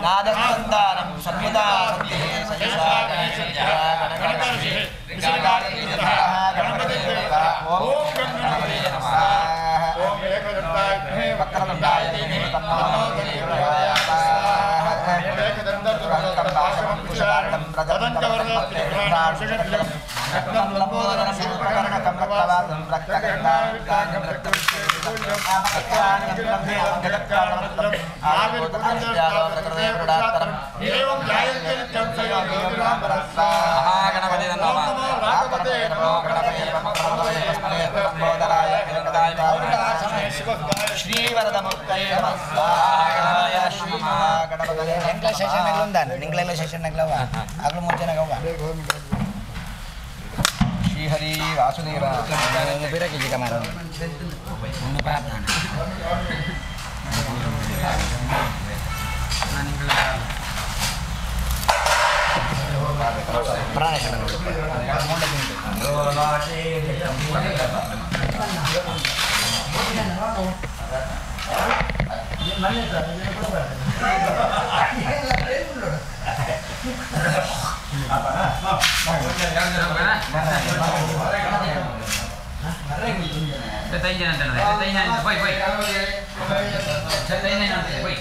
నాదస్తందానం సర్వదా రక్తం రక్తం రక్తం రక్తం రక్తం ಮಹಾಗಣಪತಿ ಶ್ರೀವರದ ನಿಂಗ್ಲ ಸೆಷನ್ ಆಗ್ಲಂದ ನಿಂಗ್ಲೆಲ್ಲ ಸೆಷನ್ ಆಗ್ಲವ ಆಗ್ಲೂ ಮುಂಚೆನಾಗವ hari Ya, mana itu? Ya, mana itu? Ya, mana itu? Ya, mana itu? Ya, mana itu? Ya, mana itu? Ya, mana mana itu? Ya, mana itu? 絶対いないんだよ絶対いないんだ来い来い絶対いないなんて来い来い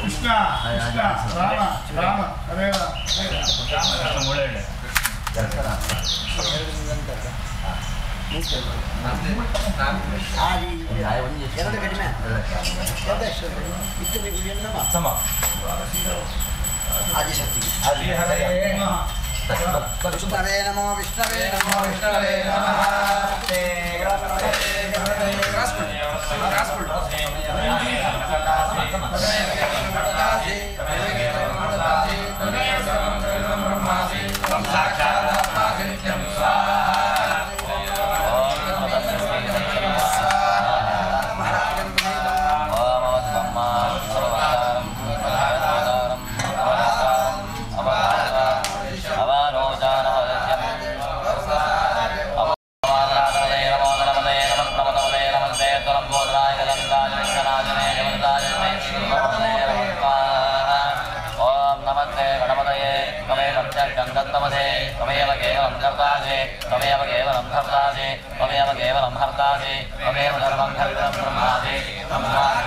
Krishna Krishna Rama Rama Hare Rama ಒಳ್ಳೆ ಎರಡು ಕಡಿಮೆ ಇತ್ತು ನೀವು ಸಮ ಆದಿಶಕ್ತಿ ಹರೇ विष्णवे नमो विष्णवे नमो विष्णवे नमः ते ग्रासपुल् ग्रासपुल् ग्रासपुल् सर्वं हर्तादे धर्म धर्म हरितं ब्रह्मादे ब्रह्मादे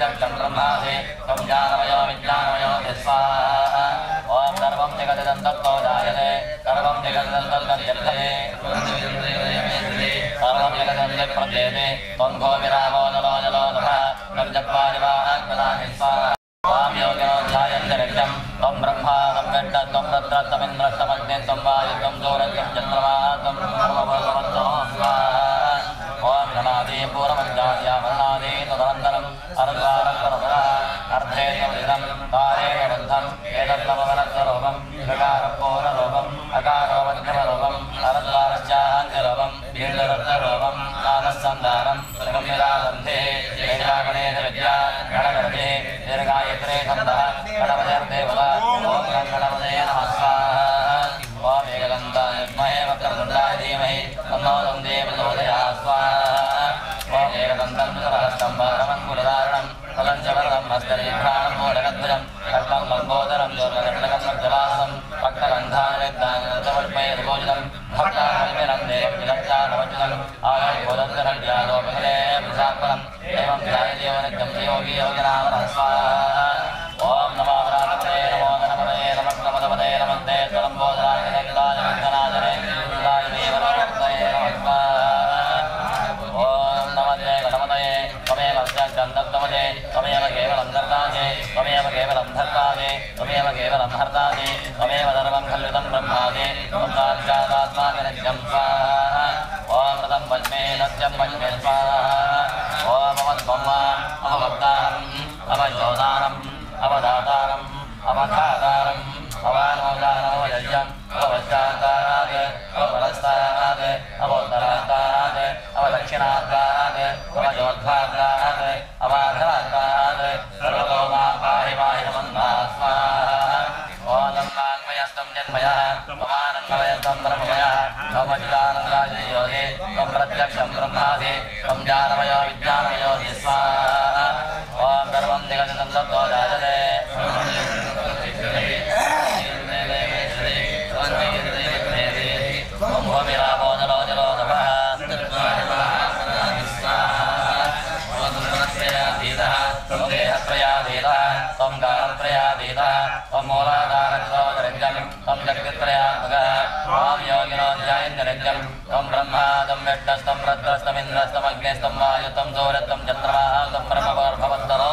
प्रत्यक्षं ब्रह्मासि त्वं ज्ञानमयो मोदकध्वजं कल्पं लम्बोदरं जोर्गकटकं भक्तगन्धानिर्दानमर्पयदभोजितं भक्तानिर्मिलं देवं विलक्षानवचितम् आयुर्भोदन्तरज्ञानोपहरे प्रसात्मनम् एवं ध्यायदेवनित्यं योगी योगिनामनः त्वमेव केवलं हर्तासे त्वमेव सर्वं खल्विदं ब्रह्मासे त्वं स्वाहा ॐ मृतं पद्मे सत्यं पद्मे स्वाहा। अवद्ब्रह्मा अवभक्तारम् अवशोदानम् अवदातारम् अवधातारम् अवानोदानमयज्ञम् अवश्चातारात् अवरस्तारात् अवोत्तरातारात् अवदक्षिणातारात् त्वमानन्दमयस्तं ब्रह्ममयः त्वमच्युतानन्दाजयोगे त्वं प्रत्यक्षं ब्रह्मासि त्वं जानमयो विज्ञानमयो स्वाहा ब्रह्मा त्वं वेट्टस्तं रद्रस्तमिन्द्रस्तमग्निस्तं वायुतं सूर्यत्वं चन्द्रमा त्वं ब्रह्मभवत्तरो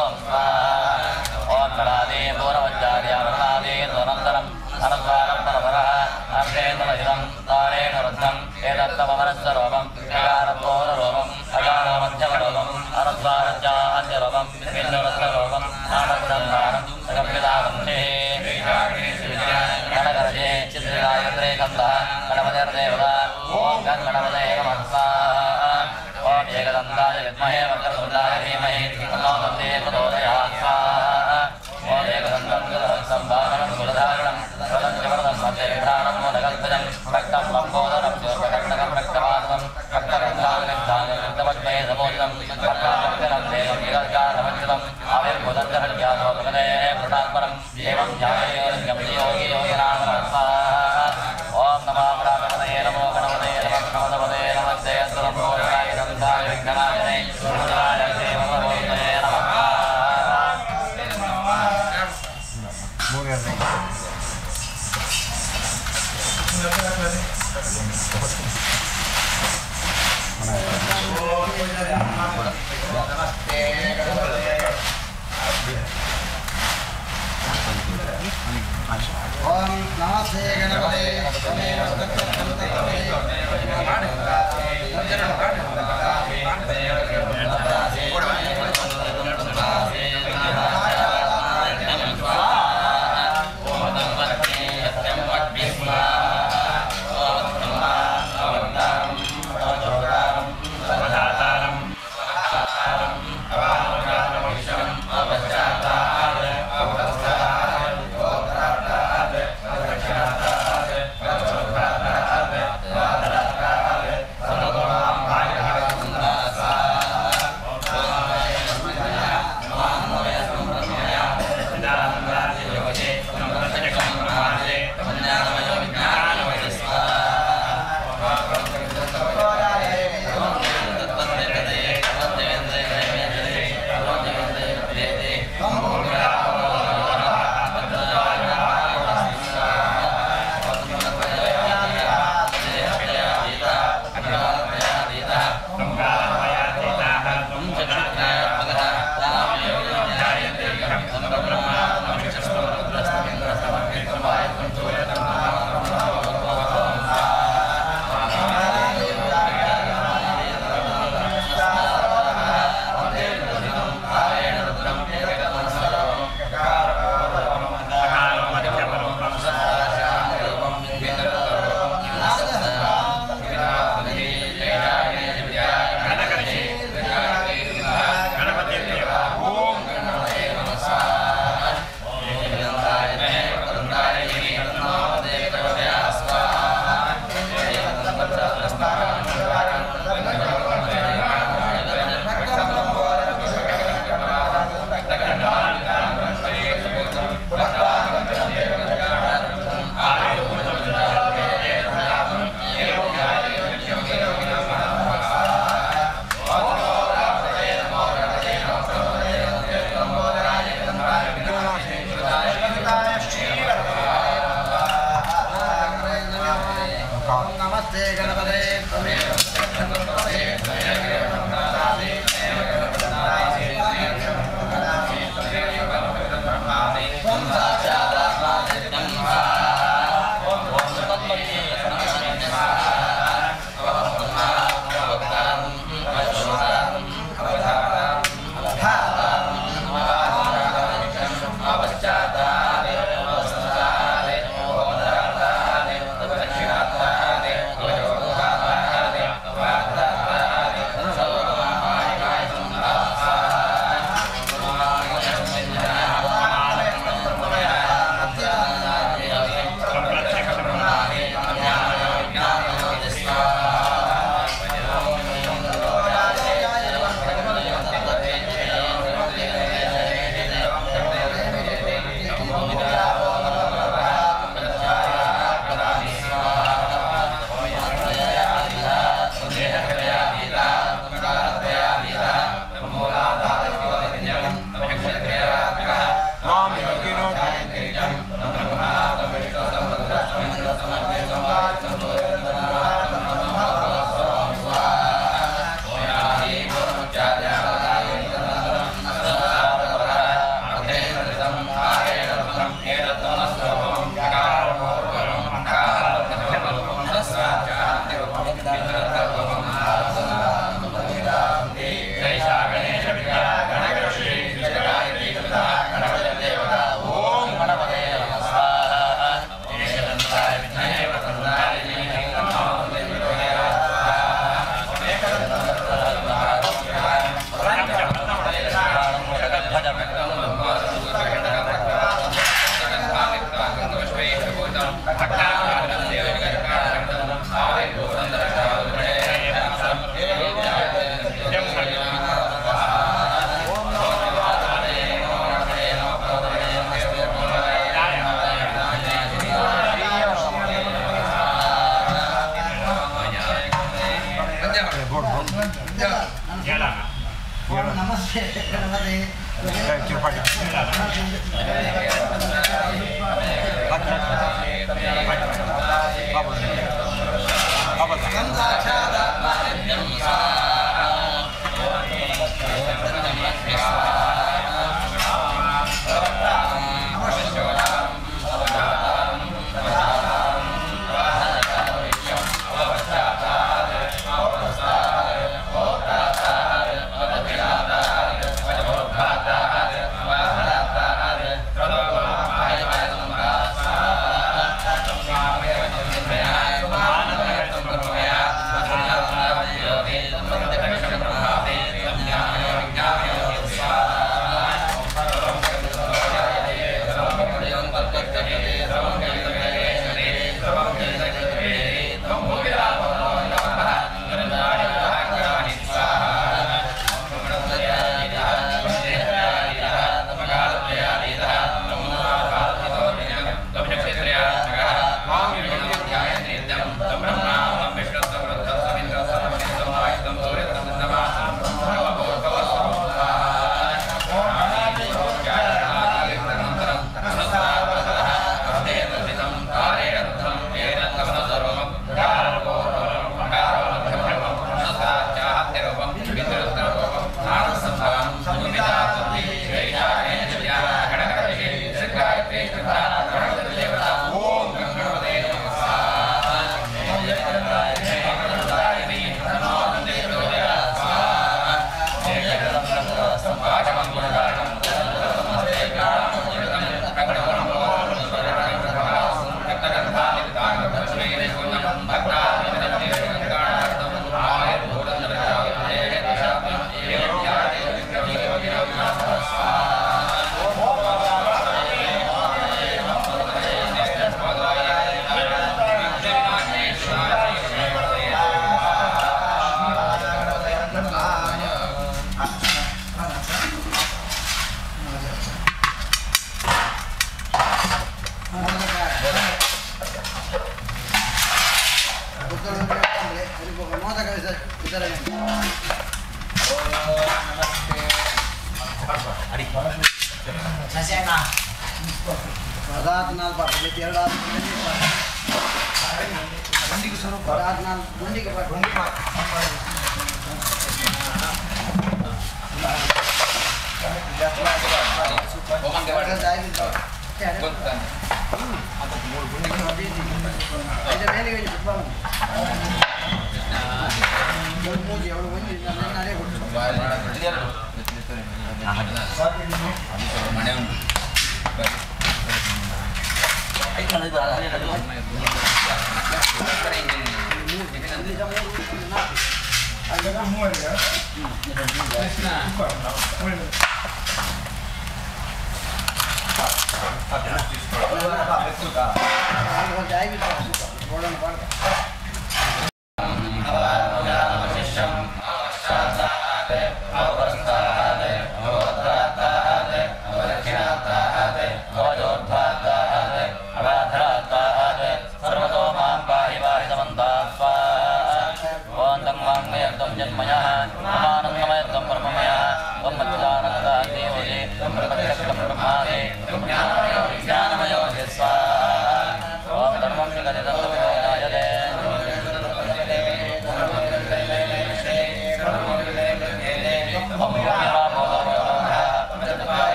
para, para Gracias.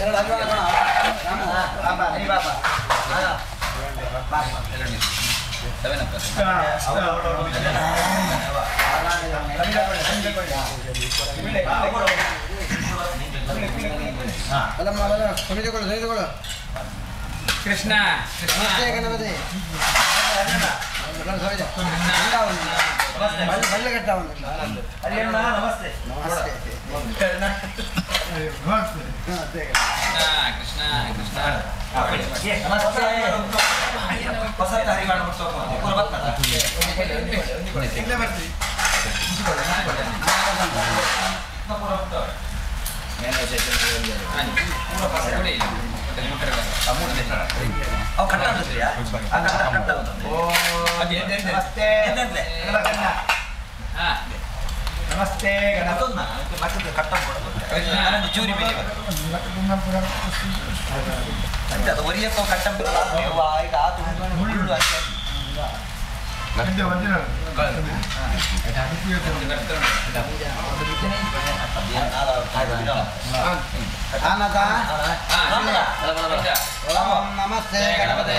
ಎರಡು ಅಜವಾಳ ಕಣ ರಾಮ ನೀ ಬಾಪ ಅಲ್ಲಮ್ಮ ಅಲ್ಲ ಸಮಿತಿಗಳು ಸಮಿತಿಗಳು ಕೃಷ್ಣ ಕೃಷ್ಣ ನಮಸ್ತೆ Ganapati Namaste, ganador. Nada, te vas a dejar tan gordo. ಅದೇ. ಕೃಷ್ಣ ಕೃಷ್ಣ ನಮಸ್ತೆ ಚೂರಿ ಆನತ ಓಂ ನಮಸ್ತೆ ಗಣಪತಿ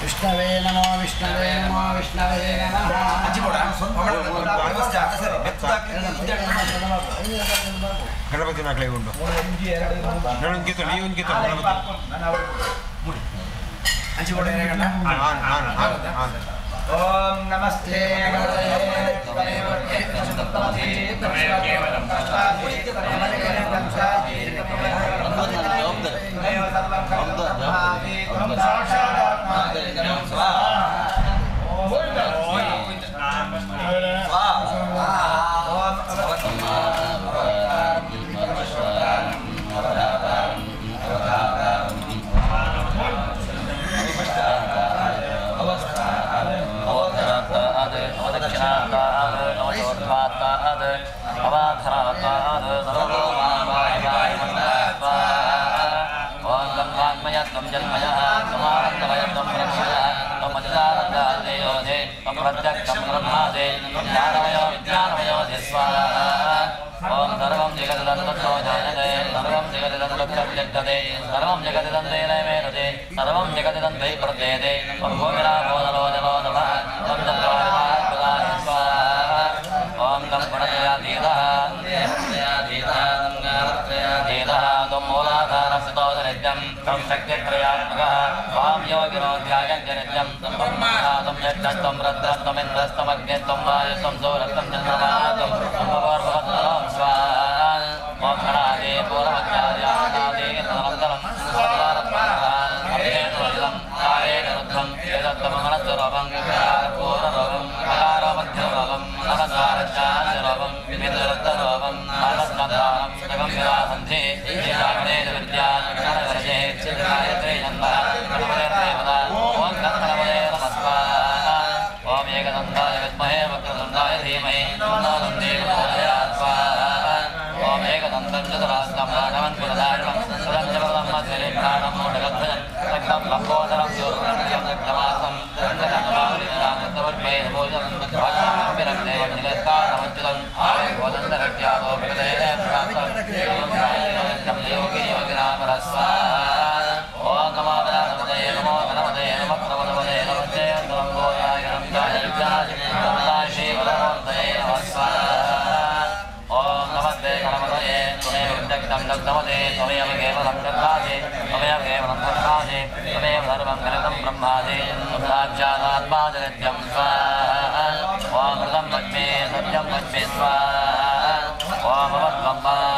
ವಿಷ್ಣವೇ ನಮೋ ವಿಷ್ಣವೇ ನಮೋ ವಿಷ್ಣವೇ ನಮಃ ಗಣಪತಿ ನಾಲ್ಕು ಉಂಟು ನನಗೆ ಗೀತ ನೀವು ಗೀತ ಗಣಪತಿ ಓಂ ನಮಸ್ತೆ ಸರ್ವ प्रत्यक्षं ब्रह्मादे ज्ञानमयो विज्ञानमयो स्वाहा। ॐ सर्वं जगदन्ततो जानते सर्वं जगदन्तत्यक्तते सर्वं जगदन्तेन मेदते सर्वं जगदन्ते प्रत्येते। ॐ भूमिराभो नरो जलो नमः। त्वं शक्तित्रयात्मकः त्वां योगिनो ध्यायन्ति नित्यं तं ब्रह्मातं यष्टस्त्वं वायुस्त्वं दत्तमते त्वमेव केवलं दत्तासि त्वमेव केवलं दत्तासि त्वमेव सर्वं कलितं ब्रह्मासि साक्षादात्मा जगत्यं स्वाहा वामृतं वच्मे सत्यं वच्मे स्वाहा वामवद्ब्रह्मा अववक्तारम्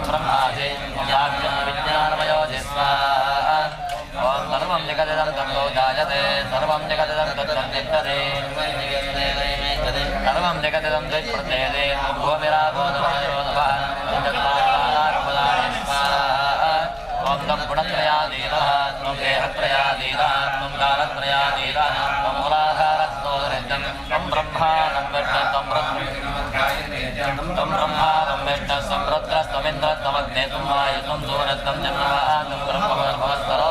ब्रह्मासि सर्वं जगदिदं तत्तो जायते सर्वं जगदिदं तत्तं तिष्ठति। सर्वं जगदिदं द्विप्रत्ययते भूमिरागो नमो नमः। ॐ तं गुणत्रयादीनः त्वं देहत्रयादीनः त्वं कालत्रयादीनः त्वं मूलाधारस्तोदरितं त्वं ब्रह्माणं विष्णु, त्वं तं ब्रह्माणं विष्णु संरुद्रस्त्वमिन्द्र त्वमग्ने त्वं वायु त्वं सूरत्वं जन्मः त्वं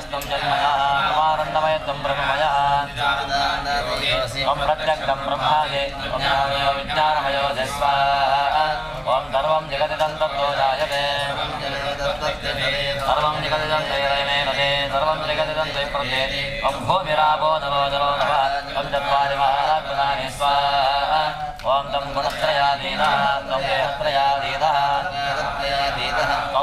జన్మయస్వం జన్మయామారందమయత్వం బ్రహ్మయా ఓం ప్రత్యక్తం బ్రహ్మాదే ఓం నామయో విజ్ఞానమయో జస్వా ఓం సర్వం జగతిదం తత్తో జాయతే సర్వం జగతిదం త్రైరైమేనదే సర్వం జగతిదం త్రైప్రదేతి ఓం భూమిరాపో నమో నమో నమ ఓం చత్వారి మహాగ్గుణాని స్వాహ ఓం తం గుణత్రయాధీన తం దేహత్రయాధీన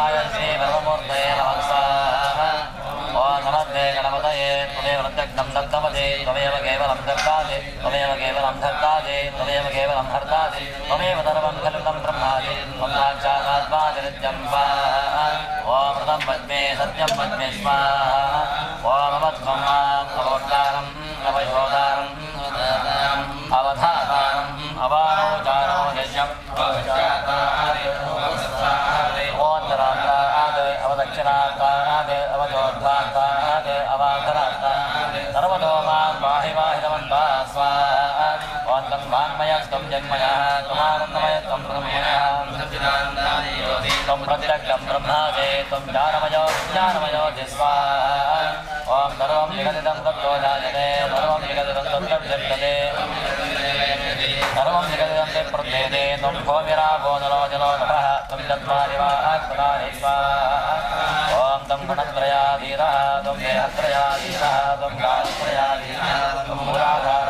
विज्ञानाय श्रीवरमूर्तये नमः स्वाहा। ॐ नमस्ते गणपतये, त्वमेव प्रत्यक्षं दत्तमसि त्वमेव केवलं दत्तासि त्वमेव केवलं धत्तासि त्वमेव केवलं हर्तासि त्वमेव सर्वं खलुतं ब्रह्मासि त्वं साक्षादात्मा नित्यं स्वाहा। ॐ मृतं पद्मे, सत्यं पद्मे, स्वाहा। ॐ अमत्वम् अवोद्धारम् अवशोदारम् अवधातारम् वाङ्मय त्वं जन्मयः त्वमानन्दमय त्वं ब्रह्मणः त्वं प्रत्यक्षं ब्रह्मादे त्वं ज्ञानमयो ज्ञानमयो स्वाहा ॐ सर्वं जगदिदं तत्त्वो जायते, सर्वं जगदिदं तत्तद्यते सर्वं जगदिदं ते प्रत्येते त्वं भूमिराभो नलो जलो नभः त्वं चत्वारि वा आत्मनानि स्वाहा ॐ तं गुणत्रयाधीरः त्वं देहत्रयाधीरः त्वं कालत्रयाधीरः त्वं मूलाधारं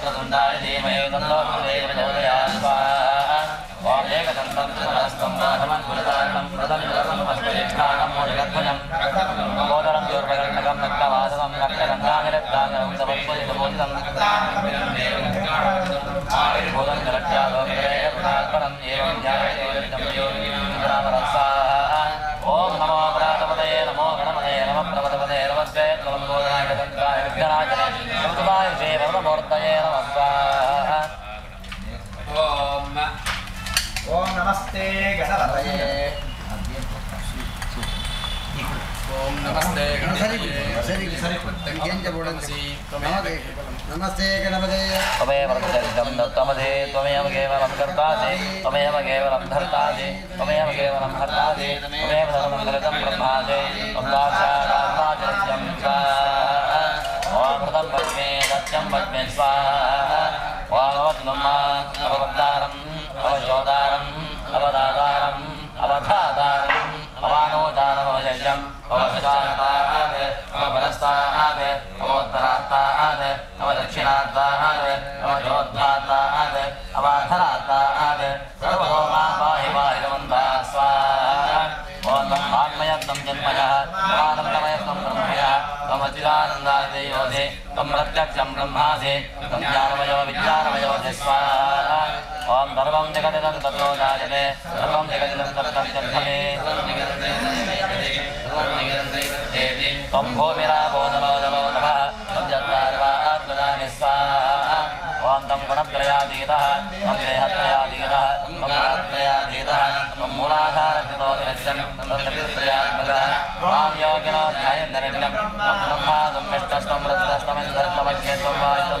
विद्महे वक्रतुण्डाय धीमहि तन्नो देव प्रचोदयात् स्वाहा ॐ एकदन्तं सुमनस्तं माधवं गुरुतारणं प्रदं रसं हस्तयक्षाणं मोदगध्वजं मोदरं नमस्ते नमस्ते गणपते त्वमेव चरितं तमदे त्वमेव केवलं कर्तासि त्वमेव केवलं धर्तासि त्वमेव केवलं हर्तासि त्वमेव सर्वं धरतं ब्रह्मासि त्वदाचारात्माचरस्यं स्वाहा ओमृतं पद्मे सत्यं पद्मे स्वाहा ओमवद्मम् अववद्दारम् अवशोदारम् अवदादारम् अवधा अवानोदानमवशयम् अवस्वात्ताहात् अवपरस्ताहात् अवोत्तरात्ताहात् अवदक्षिणात्ताहात् अवजोद्धात्ताहात् अवाधरात्ताहात् सर्वभौमा पाहि पाहिरवन्ता स्वाहा। ॐ तं वाङ्मयत्वं जन्मयः त्वं भूमिराभो नमो नमो नमः। त्वं चत्वारिवा आत्मनानि स्वाहा ॐ तं गुणत्रयाधीतः, त्वं देहत्रयाधीतः, त्वं गुणत्रयाधीतः त्वं मूलाधारकृतो नित्यं त्वं जगत्त्रयात्मकः त्वां योगिनो ध्यायन्दरिण्यं त्वं ब्रह्मा, त्वं विष्णस्त्वं वृत्तस्तमिन्द्रस्तमज्ञे त्वं वायुत्वं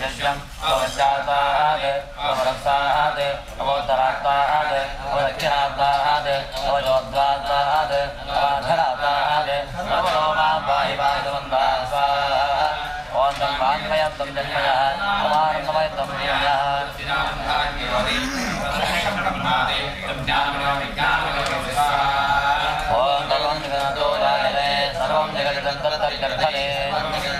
अवामोदानमोदस्यम् अवश्चाताहात् अवरक्ताहात् अवोत्तरात्ताहात् अवदक्षिणात्ताहात् अवजोद्वात्ताहात् अवाधरात्ताहात् सर्वलोमा पाहि पाहितवन्ता स्वाहा ॐ जन्मयः ॐ जगतो जायते सर्वं तत्तद्गर्भते सर्वं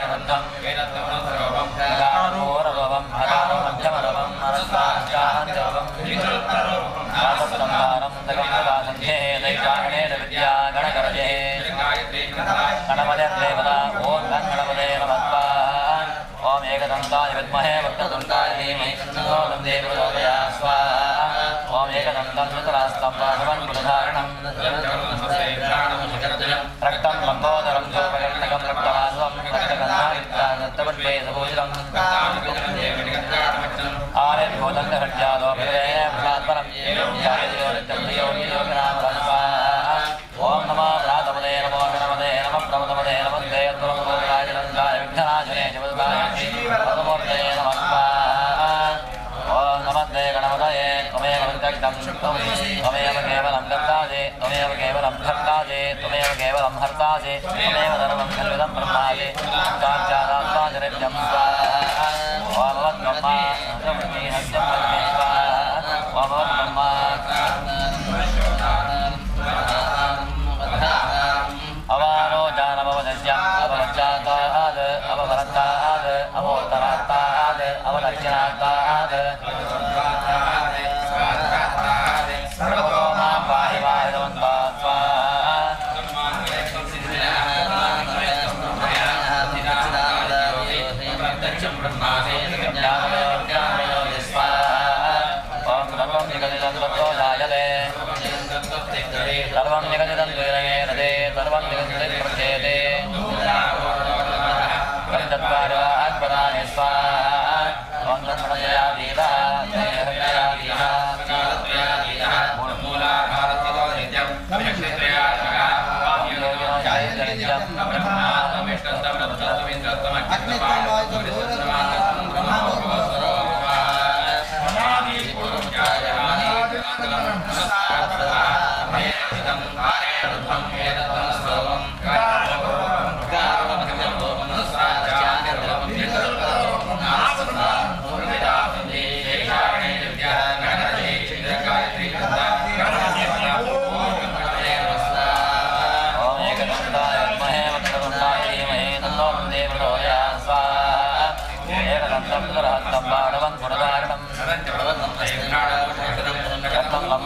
योगिनो जयन्तनित्यं गणपतिर्देवता ॐ गणपते नमः ॐ एकदन्ताय विद्महे वक्रतुण्डाय धीमहि तन्नो देवलोकया स्वाहा। ॐ एकदन्तं धृतराष्ट्रं राघवं पुरधारणं रक्तं लम्बोदरं गोपकर्णकं रक्तवासवं आर्यभूतङ्गहट्यादो भगवे प्रसात्परं जाययोनित्यं त्वमेव केवलं त्वमेव केवलं हर्तासि त्वमेव सर्वं खल्विदं ब्रह्मासि साक्षादात्माचरित्यं स्वाहा भवद्ब्रह्मा हस्यं स्वाहा भवद्ब्रह्मा अवारोजानमवदस्यम् अववच्चाताद् अवभरताद् अवोत्तरात्ताद् अवदक्षिणात्ताद् सर्वतो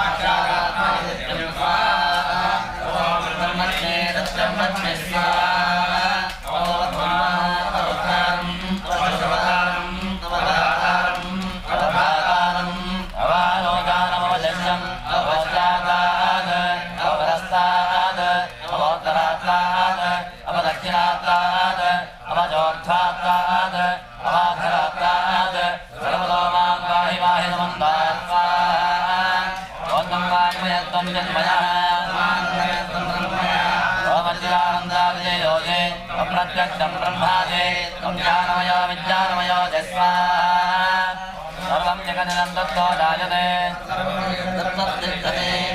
लम्बोदरं वाङ्मयत्वं जन्मयः ओमज्ञानन्दाविजय योगे अप्रत्यक्षं ब्रह्मादे त्वं ज्ञानमयो विज्ञानमयो जस्वा सर्वं जगदिदं तत्तो जायते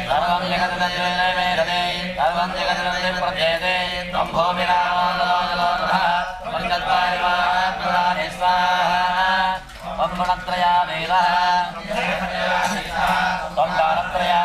सर्वं जगदिदं मेधते सर्वं जगदिदं प्रत्येते त्वं भूमिरामोदलोजलोधः पञ्चत्वारिवात्मदानि स्वाहा त्वं गुणत्रया वेदः त्वं कालत्रया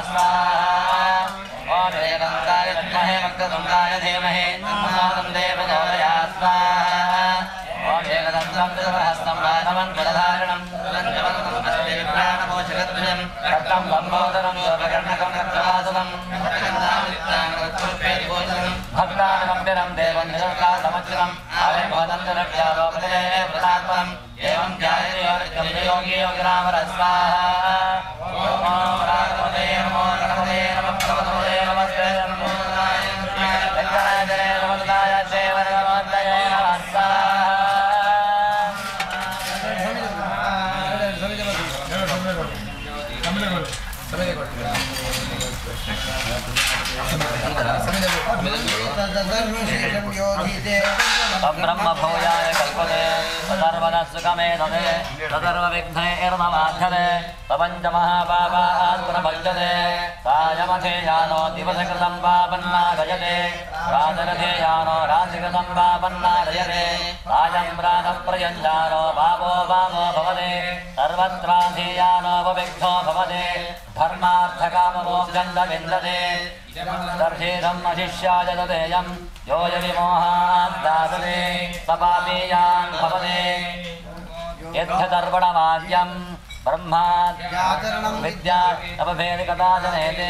ॐ एकदन्ताय विद्महे वक्रतुण्डाय धीमहि तन्नो देवगौरयात् स्वाहा ॐ एकदन्तं कृतहस्तं वानवं कुलधारणं प्राणमोचकध्वजं रक्तं लम्बोदरं सर्वकर्णकं रक्तवासवं भक्तानुकम्पिरं देवं निरकालमच्युतम् आविर्भवदन्तरक्षालोपदे प्रदात्मम् एवं ध्यायते अब्रह्मभूजाय कल्पते स सर्वद सुखमे ददे स सर्वविघ्ने इर्ममाध्ये प्रपञ्चमः पञ्चदे रायमधेयानो दिवसकृतं पापन्नागजते पन्ना भजते राजर राजकृतं वा पन्ना भजते राजं राजप्रयञ्जानो भवते सर्वत्राधेयानोपविघ्नो भवते धर्मार्थकाममोग्गन्धविन्दते दर्शेदम् अधिष्यायदेवयं योजविमोहान्दासते सपामेयान् भवते यद्धदर्पणमाद्यम् ब्रह्माद्याचरणं विद्या अपभेदकथा जनेते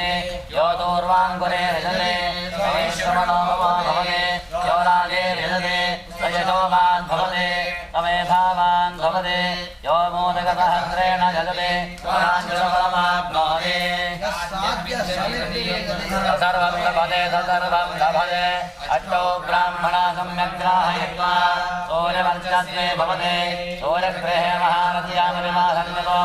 यो दूर्वाङ्कुरे रजते वैश्रवणो भवते यो राजे रजते स यशोवान् भवते तमेधावान् भवते यो मोदकसहस्रेण जगते स्वराञ्जलफलमाप्नोति सर्वं लभते सर्वं लभते अष्टौ ब्राह्मणा सम्यक् ग्राहयित्वा सूर्यवर्चस्वे भवते सूर्यगृहे महारथ्यामविमासन्यतो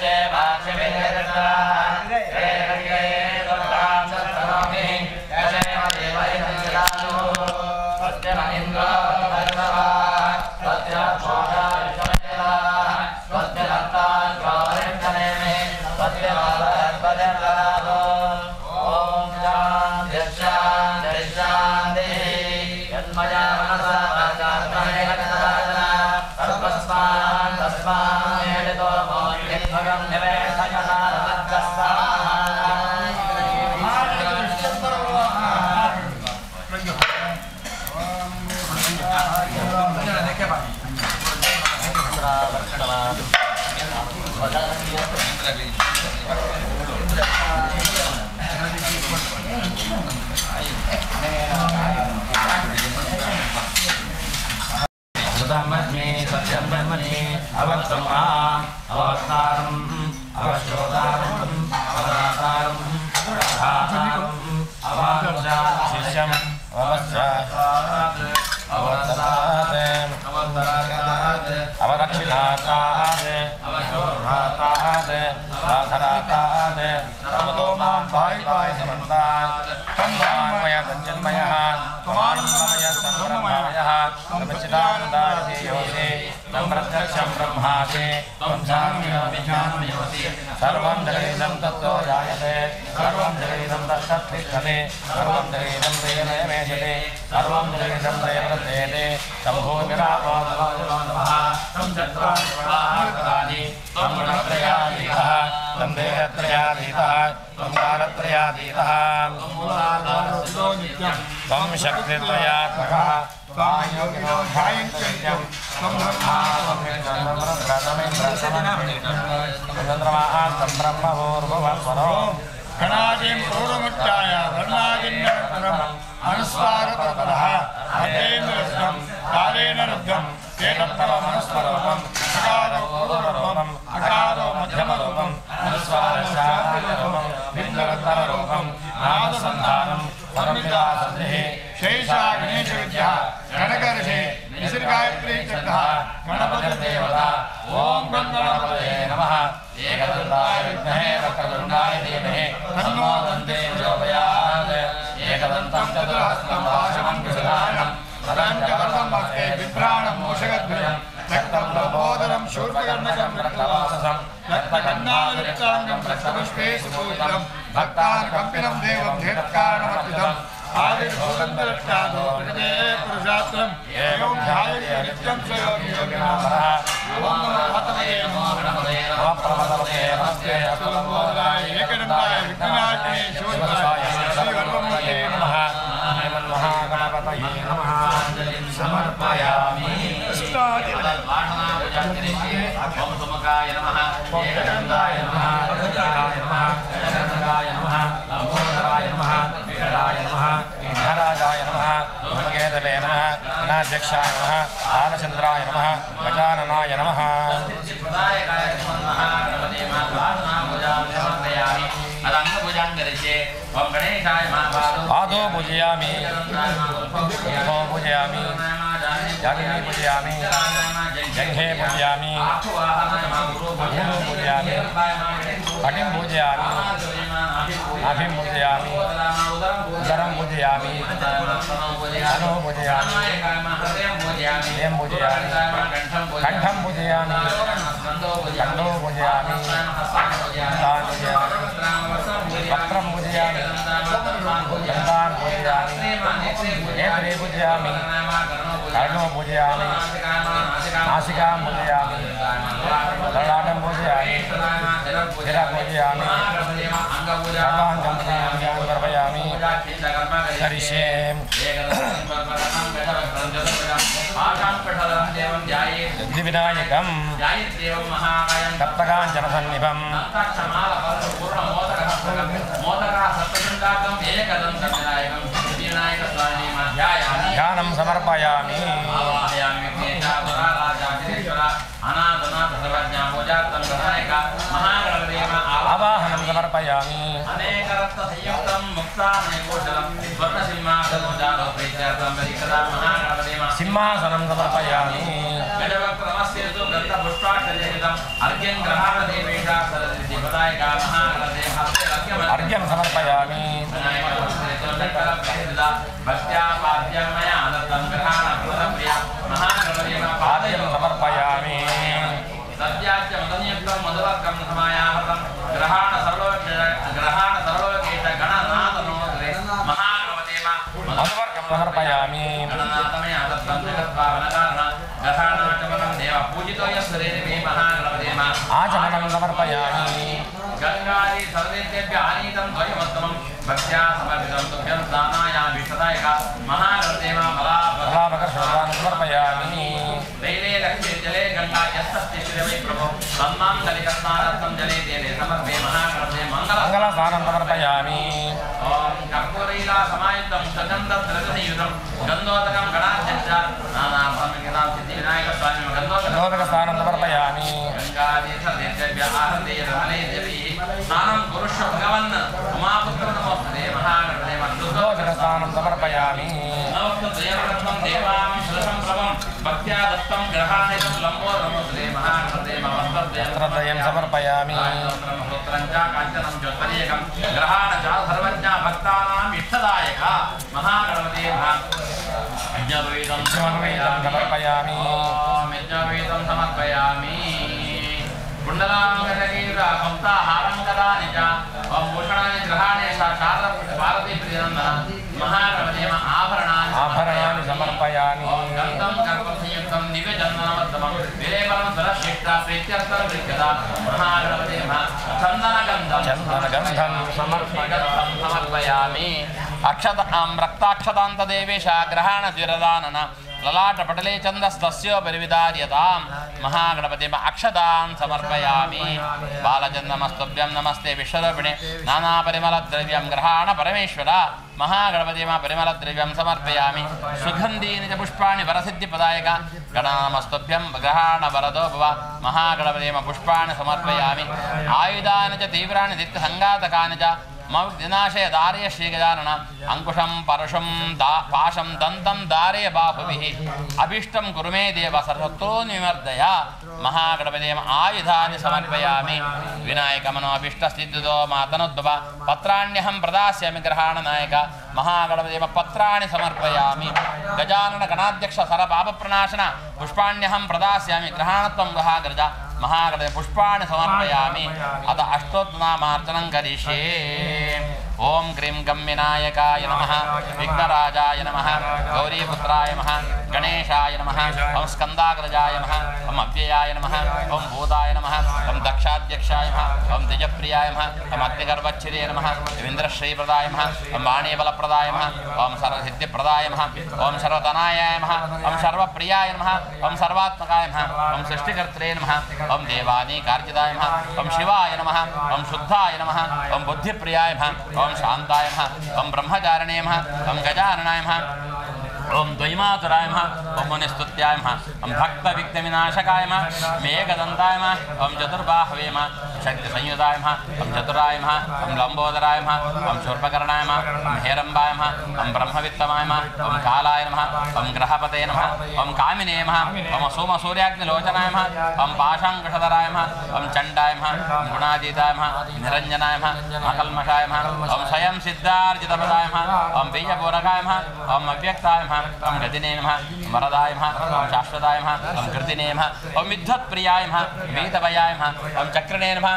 भद्रं अवक्तं माम् अवश्रोतारम् अवदातारम् अवधातारम् अवांशात् शिष्यम् अवश्यात् अवददात् अवरक्षितातात् अवशोधातात् साधरातात् अवतो माँ पाहि पाहि समन्तात्, तं वाङ्मय त्वमानन्दमय सम्ब्रह्ममयः तमचिदानन्दायते योगे तं प्रत्यक्षं ब्रह्मासि त्वं जाम्योऽभिजाम्योऽसि सर्वं जगदिदं तत्त्वो जायते। सर्वं जगदिदं तत्तत्तिष्ठते सर्वं जगदिदं तेन सर्वं जगदिदं तेन विरापो नमः तं चत्वारि त्वं गुणत्रयाधीतः। तं देहत्रयाधीतः। त्वं कालत्रयाधीतः त्वं शक्तित्रयात्मकः। त्वं ब्रह्मा चन्द्रमाः तं ब्रह्मभूर्भुवस्वरो गणादिं गायत्री चक्रः गणपतिर्देवता ॐ नमः। एकदन्ताय विद्महे वक्रतुण्डाय धीमहि। तन्नो दन्ते प्रचोदयात् एकदन्तं चतुर्हस्तं पाशमं कुशलानं पदं च वरदं हस्ते बिभ्राणं मूषगद्वयं रक्तं प्रबोधनं शूर्पकर्णकं रक्तवाससं। रक्तगन्धाविरक्ताङ्गं रक्तपुष्पे सुपूजितं। भक्तानुकम्पिनं देवं धेत्कारणमर्पितम् आदिर्भूतन्तरक्षादो प्रकृते पुरुषात्रम् एवं ध्यायते नित्यं च योगी योगिनामः ॐ नमो। भगवते नमो गणपतये नमः प्रभवते नमस्ते अतुलमोदाय एकदन्ताय विघ्नाग्ने शूर्पकाय श्रीगर्भमूर्ते नमः। श्रीमन्महागणपतये नमः समर्पयामि ओम सुमुखाय नमः एकदन्ताय नमः गणपताय नमः गणपताय नमः लम्बोदराय नमः विकटाय नमः विघ्नराजाय नमः धूमकेतवे नमः गणाध्यक्षाय नमः बालचन्द्राय नमः गजाननाय नमः। आदो पूजयामि। पूजयामि। जागिनी पूजयामि जङ्घे पूजयामि गुरु पूजयामि कटिं पूजयामि नाभिं पूजयामि उदरं पूजयामि धनुः पूजयामि हृदयं पूजयामि कण्ठं पूजयामि कण्ठो पूजयामि हस्तान् पूजयामि वक्त्रं पूजयामि दन्तान् पूजयामि नेत्रे पूजयामि कर्णो पूजयामि नासिकां पूजयामि ललाटं पूजयामि शिरः पूजयामि सर्वाङ्गं पूजयामि समर्पयामि करिष्ये सिद्धिविनायकं सप्तकाञ्चनसन्निभं ध्यानं समर्पयामि। आवाहनं समर्पयामि। सिंहासनं समर्पयामि। अर्घ्यं समर्पयामि। पाद्यं समर्पयामि सद्याच्च मदनियुक्तं मधुवर्गं समायाहतं ग्रहाण सर्वोच्च ग्रहाण सर्वोच्च गणनाथनोदरे महागणपते मधुवर्गं समर्पयामि गणनाथमय दत्तं जगत्पावनकारण ग्रहाणाचमनं देव पूजितो यस्वरे महागणपते आचमनं समर्पयामि गङ्गादि सर्वेभ्य आनीतं द्वयमुत्तमं भक्त्या समर्पितं तुभ्यं स्नानायाभीष्टदायक महागणपते बलाभद्र कलापकर्षणान् समर्पयामि। दैले लक्ष्मी जले गंगा यस्तस्ति शिरवै प्रभो तन्मां दलिकस्नारत्नं जले देले समर्पे मङ्गल मङ्गलस्नानं समर्पयामि ॐ कर्पूरैला समायुक्तं सुगन्धद्रजसंयुतं गन्धोदकं गणाध्यक्ष नानाभ्रमिकतां सिद्धिविनायकस्वामी गन्धोदकं लोकस्नानं समर्पयामि। गङ्गादेशदेशेभ्य आरतेयरमलेभ्यः स्नानं कुरुष्व भगवन् उमापुत्र मन्दुतो समर्पयामि। नवस्तद्वयरत्नं देवां शिरसं प्रभं भक्त्या दत्तं ग्रहाणितं लम्बो नमोस्तुते महागणपते ममस्तद्वयं समर्पयामि। काञ्चनं ज्योत्तरीयकं ग्रहाण च सर्वज्ञ भक्तानाम् इष्टदायक। महागणपते यज्ञवेदं समर्पयामि। ॐ यज्ञवेदं समर्पयामि। कुण्डलाङ्गकीरा भक्ताहारं कदानि च। भूषणानि ग्रहाणि सा शारद ఆభరణాన్ని సమర్పయామి. అక్షత రక్తాక్షతాంతదేవేశ గ్రహాణ శిరదానన दिव्यचन्दनमत्तमं विलेपनं सुरशिष्टा प्रीत्यर्थं गृह्यता महागणपते चन्दनगन्धं चन्दनगन्धं समर्पयामि समर्पयामि अक्षत रक्ताक्षतान्तदेवेश ग्रहाणद्विरदानन ललाटपटले चन्दस्तस्योपरि विदार्यतां महागणपतिम् अक्षतान् समर्पयामि बालचन्दमस्तुभ्यं नमस्ते विश्वरूपिणे नानापरिमलद्रव्यं ग्रहाण परमेश्वर महागणपतिमा परिमलद्रव्यं समर्पयामि सुगन्धीनि च पुष्पाणि वरसिद्धिपदायक गणामस्तुभ्यं ग्रहाण वरदो भव महागणपतिम पुष्पाणि समर्पयामि आयुधानि च तीव्राणि दिक्सङ्घातकानि च ಮಗ್ನಾಶಯ ದಾರೆಯ ಶ್ರೀಗಜಾನನ ಅಂಕುಶಂ ಪರಶಂ ದಾ ಪಾಶಂ ದಂತಂ ದಾರೆಯ ಬಾಹುವಿಃ ಅಭಿಷ್ಟಂ ಗುರುಮೇ ದೇವ ಸರ್ವತ್ರೋ ನಿವರ್ಧಯ ಮಹಾಗಣಪತಿಯ ಆಯುಧಾನಿ ಸಮರ್ಪಯಾಮಿ ವಿನಾಯಕ ಮನೋ ಅಭಿಷ್ಟ ಅಭಿಷ್ಟಸ್ಥಿದ್ಯುತೋ ಮಾತನುದ್ಭವ ಪತ್ರಾಣ್ಯಹಂ ಪ್ರದಾಸ್ಯಾಮಿ ಗ್ರಹಾಣ ನಾಯಕ ಮಹಾಗಣಪತಿಯ ಪತ್ರಾಣಿ ಸಮರ್ಪಯಾಮಿ ಗಜಾನನ ಗಣಾಧ್ಯಕ್ಷ ಸರ ಪಾಪ ಪ್ರಣಾಶನ ಪುಷ್ಪಾಣ್ಯಹಂ ಪ್ರದಾಸ್ಯಾಮಿ ಗ್ರಹಾಣತ್ವಂ ಗೃಹಾಗ್ರಜ महागणपति पुष्पाणि समर्पयामि अत अष्टोत्तनामार्चनं करिष्ये। ॐ क्रीं गं विनायकाय नमः विघ्नराजाय नमः गौरीपुत्राय नमः गणेशाय नमः ॐ स्कन्दाग्रजाय नमः ॐ अव्ययाय नमः ॐ भूताय नमः ॐ दक्षाध्यक्षाय नमः ॐ द्विजप्रियाय नमः ॐ अग्निगर्भच्छिदे नमः इन्द्रश्रीप्रदाय नमः ॐ वाणीबलप्रदाय नमः ॐ सर्वसिद्धिप्रदाय नमः ॐ सर्वतनायाय नमः ॐ सर्वप्रियाय नमः ॐ सर्वात्मकाय नमः ॐ सृष्टिकर्त्रे नमः ॐ देवानीकार्जिताय नमः ॐ शिवाय नमः ॐ शुद्धाय नमः ॐ बुद्धिप्रियाय नमः शान्ताय नमः। तम ब्रह्मचारिणे नमः। ॐ गजाननाय नमः। ॐ द्वैमातुराय नमः। ॐ मुनिस्तुत्याय नमः। ॐ भक्तविघ्नविनाशकाय नमः। मेघदन्ताय नमः। ॐ चतुर्बाहवे नमः। शक्तिसंयुताय नमः ॐ चतुराय नमः ॐ लम्बोदराय नमः ॐ शूर्पकर्णाय नमः ॐ हेरम्बाय नमः ॐ ब्रह्मवित्तमाय नमः ॐ कालाय नमः ॐ ग्रहपते नमः ॐ कामिने नमः ॐ सोमसूर्याग्निलोचनाय नमः ॐ पाशाङ्कुशधराय नमः ॐ चण्डाय नमः गुणातीताय नमः निरञ्जनाय नमः मकल्मषाय नमः ॐ स्वयं सिद्धार्जितपदाय नमः ॐ बीजपूरकाय नमः ॐ अव्यक्ताय नमः ॐ गतिने नमः वरदाय नमः ॐ शाश्वताय नमः ॐ कृतिने नमः ॐ विद्वत्प्रियाय नमः वीतवयाय नमः ॐ चक्रिणे नमः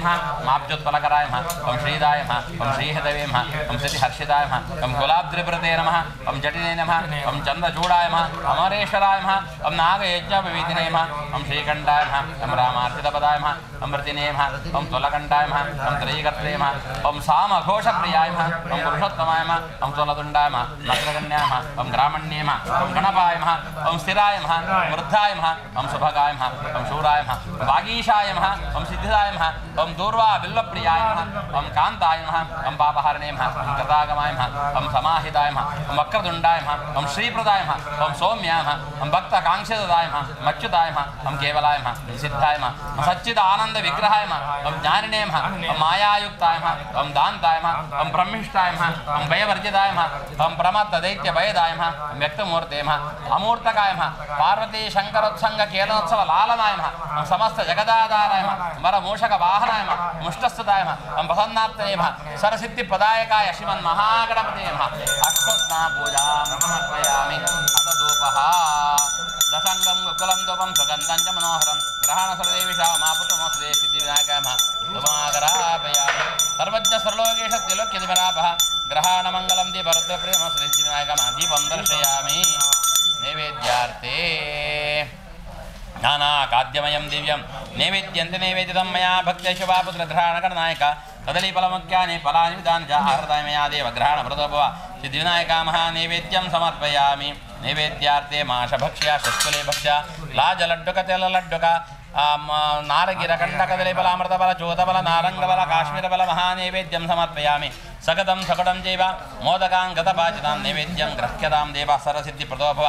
नमः माब्जोत्पलकराय नमः ॐ श्रीदाय नमः ॐ श्रीहदवे नमः ॐ श्रीहर्षिताय नमः ॐ कुलाब्द्रिप्रते नमः ॐ जटिने नमः ॐ चन्द्रचूडाय नमः अमरेश्वराय नमः ॐ नागयज्ञपवीतिने नमः ॐ श्रीकण्ठाय नमः ॐ रामार्चितपदाय ॐ प्रतिने नमः ॐ तुलकण्ठाय नमः ॐ त्रयीकर्त्रे नमः ॐ सामघोषप्रियाय नमः ॐ पुरुषोत्तमाय नमः ॐ तुलदुण्डाय नमः नग्रगण्याय नमः ॐ ग्रामण्ये नमः ॐ गणपाय नमः ॐ स्थिराय नमः वृद्धाय नमः ॐ सुभगाय नमः ॐ शूराय नमः वागीशाय नमः ॐ सिद्धिदाय नमः ॐ दूर्वा बिल्वप्रियाय नमः ॐ कान्ताय नमः ॐ पापहरणे नमः ॐ कृतागमाय नमः ॐ समाहिताय नमः ॐ वक्रतुण्डाय नमः ॐ श्रीप्रदाय नमः ॐ सौम्याय नमः ॐ भक्तकाङ्क्षितदाय नमः ॐ अच्युताय नमः ॐ केवलाय नमः सिद्धाय नमः ॐ सच्चिदानन्दविग्रहाय नमः ॐ ज्ञानिने नमः ॐ मायायुक्ताय नमः ॐ दान्ताय नमः ॐ ब्रह्मिष्ठाय नमः ॐ भयवर्जिताय नमः ॐ प्रमत्तदैत्यभयदाय नमः ॐ व्यक्तमूर्ते नमः अमूर्तकाय नमः पार्वती शङ्करोत्सङ्ग केलोत्सव लालनाय नमः ॐ समस्त जगदाधाराय नमः वरमूषकवाहनाय नमः मुष्टस्तुताय नमः ॐ प्रसन्नात्मने नमः सरसिद्धिप्रदायकाय श्रीमन्महागणपते नमः अष्टोत्ना पूजां समर्पयामि अथ धूपः दशङ्गं गुकुलं धूपं सुगन्धं च मनोहरं ग्रहणसरदेविषा मा पुत्रमोसदे सिद्धिविनायकाय नमः धूमागरापयामि सर्वज्ञ सर्वलोकेश सिद्धिविनायकाय नमः दीपं दर्शयामि ज्ञानाकाद्यमयं दिव्यं नैवेद्यन्ति नैवेद्यं मया भक्त्यशुभापुत्रग्रहाणगणनायक कदलीफलमुख्यानि फलानि विधानि च आहृताय मया देव ग्रहणभृतो भव सिद्धिविनायका महानैवेद्यं समर्पयामि। नैवेद्यार्थे माशभक्ष्या शस्कुले भक्ष्या। लाजलड्डुक तेललड्डुक नारगिरकण्डकदलीफलामृतफल चोतफल नारङ्गफल काश्मीरफल महानैवेद्यं समर्पयामि सकतं सकटं चैव मोदकां गतपाचितां नैवेद्यं ग्रह्यतां देवः सरसिद्धिप्रदो भव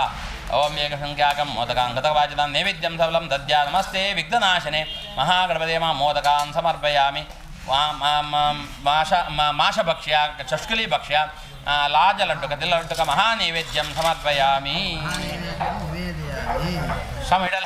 ओम एकसङ्ख्याकं मोदकान् गतवाचितां नैवेद्यं सबलं दद्या नमस्ते विघ्ननाशने महागणपते मा मोदकान् समर्पयामि मा- मा- मा- माश मा- माशभक्ष्या चष्कुलीभक्ष्या आ, लाजलड्डुक तिलड्डुक महानैवेद्यं समर्पयामि निवेदयामि समिडल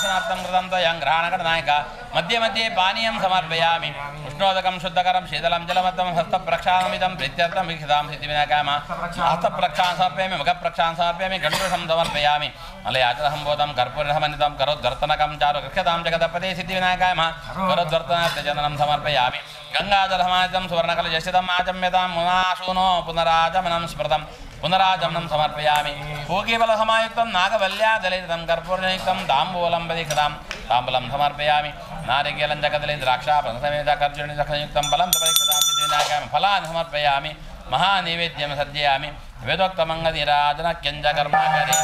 पानपानाशनार्थं कृतं त्वयं मध्ये पानीय पानीयं उष्णोदक शुद्धक शीतल शीतलं हस्त हस्तप्रक्षालमिदं प्रीत्यर्थं वीक्षितां सिद्धिविनाकाम हस्तप्रक्षान् समर्पयामि मुखप्रक्षान् समर्पयामि गण्डुषं समर्पयामि। मलयाचरहं बोधं कर्पूरहमनितं करोद्वर्तनकं चारु गृह्यतां जगदपते सिद्धिविनाकाम करोद्वर्तनार्थजननं समर्पयामि। गङ्गाजलहमादितं सुवर्णकलजशितम् आचम्यतां, मुनाशूनो पुनराजमनं स्मृतं। पुनराजमनं समर्पयामि। पूगीबलहमायुक्तं नागवल्यादलितं कर्पूरयुक्त ताम्बूलं ताम्बदीक्षतां ताम्बलं समर्पयामि। नारिकेलं जगदले द्राक्षापणसमेतकर्जुणिदक्षयुक्तं बलं तपदीक्षतां सिद्धिविनायकामि फलानि समर्पयामि। महानैवेद्यं सज्जयामि वेदोक्तमङ्गदिराजनक्यञ्जकर्माकरे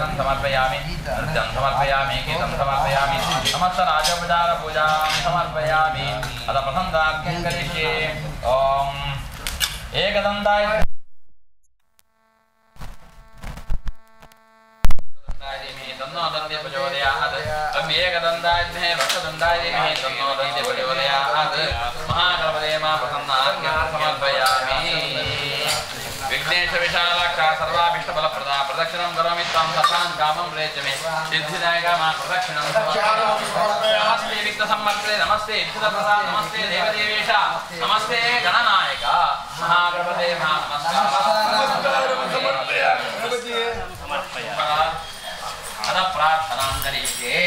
व्यजनं समर्पयामि। नृत्यं समर्पयामि, गीतं समर्पयामि। समस्तराजोपचारपूजां समर्पयामि। अथ प्रथन्ताभ्यं करिष्ये। ॐ एकदन्ताय तन्नो दन्ते प्रचोदयात् अम् एकदन्ताय विघ्नेश विशालाक्षा सर्वाभीष्टफलप्रदा प्रदक्षिणं करोमि त्वां सतां कामं प्रेचमे सिद्धिदायका मा प्रदक्षिणं नमस्ते विघ्नसम्मर्ते नमस्ते नमस्ते देवदेवेश नमस्ते गणनायक महागणपते मा नमस्कारं अथ प्रार्थनां करिष्ये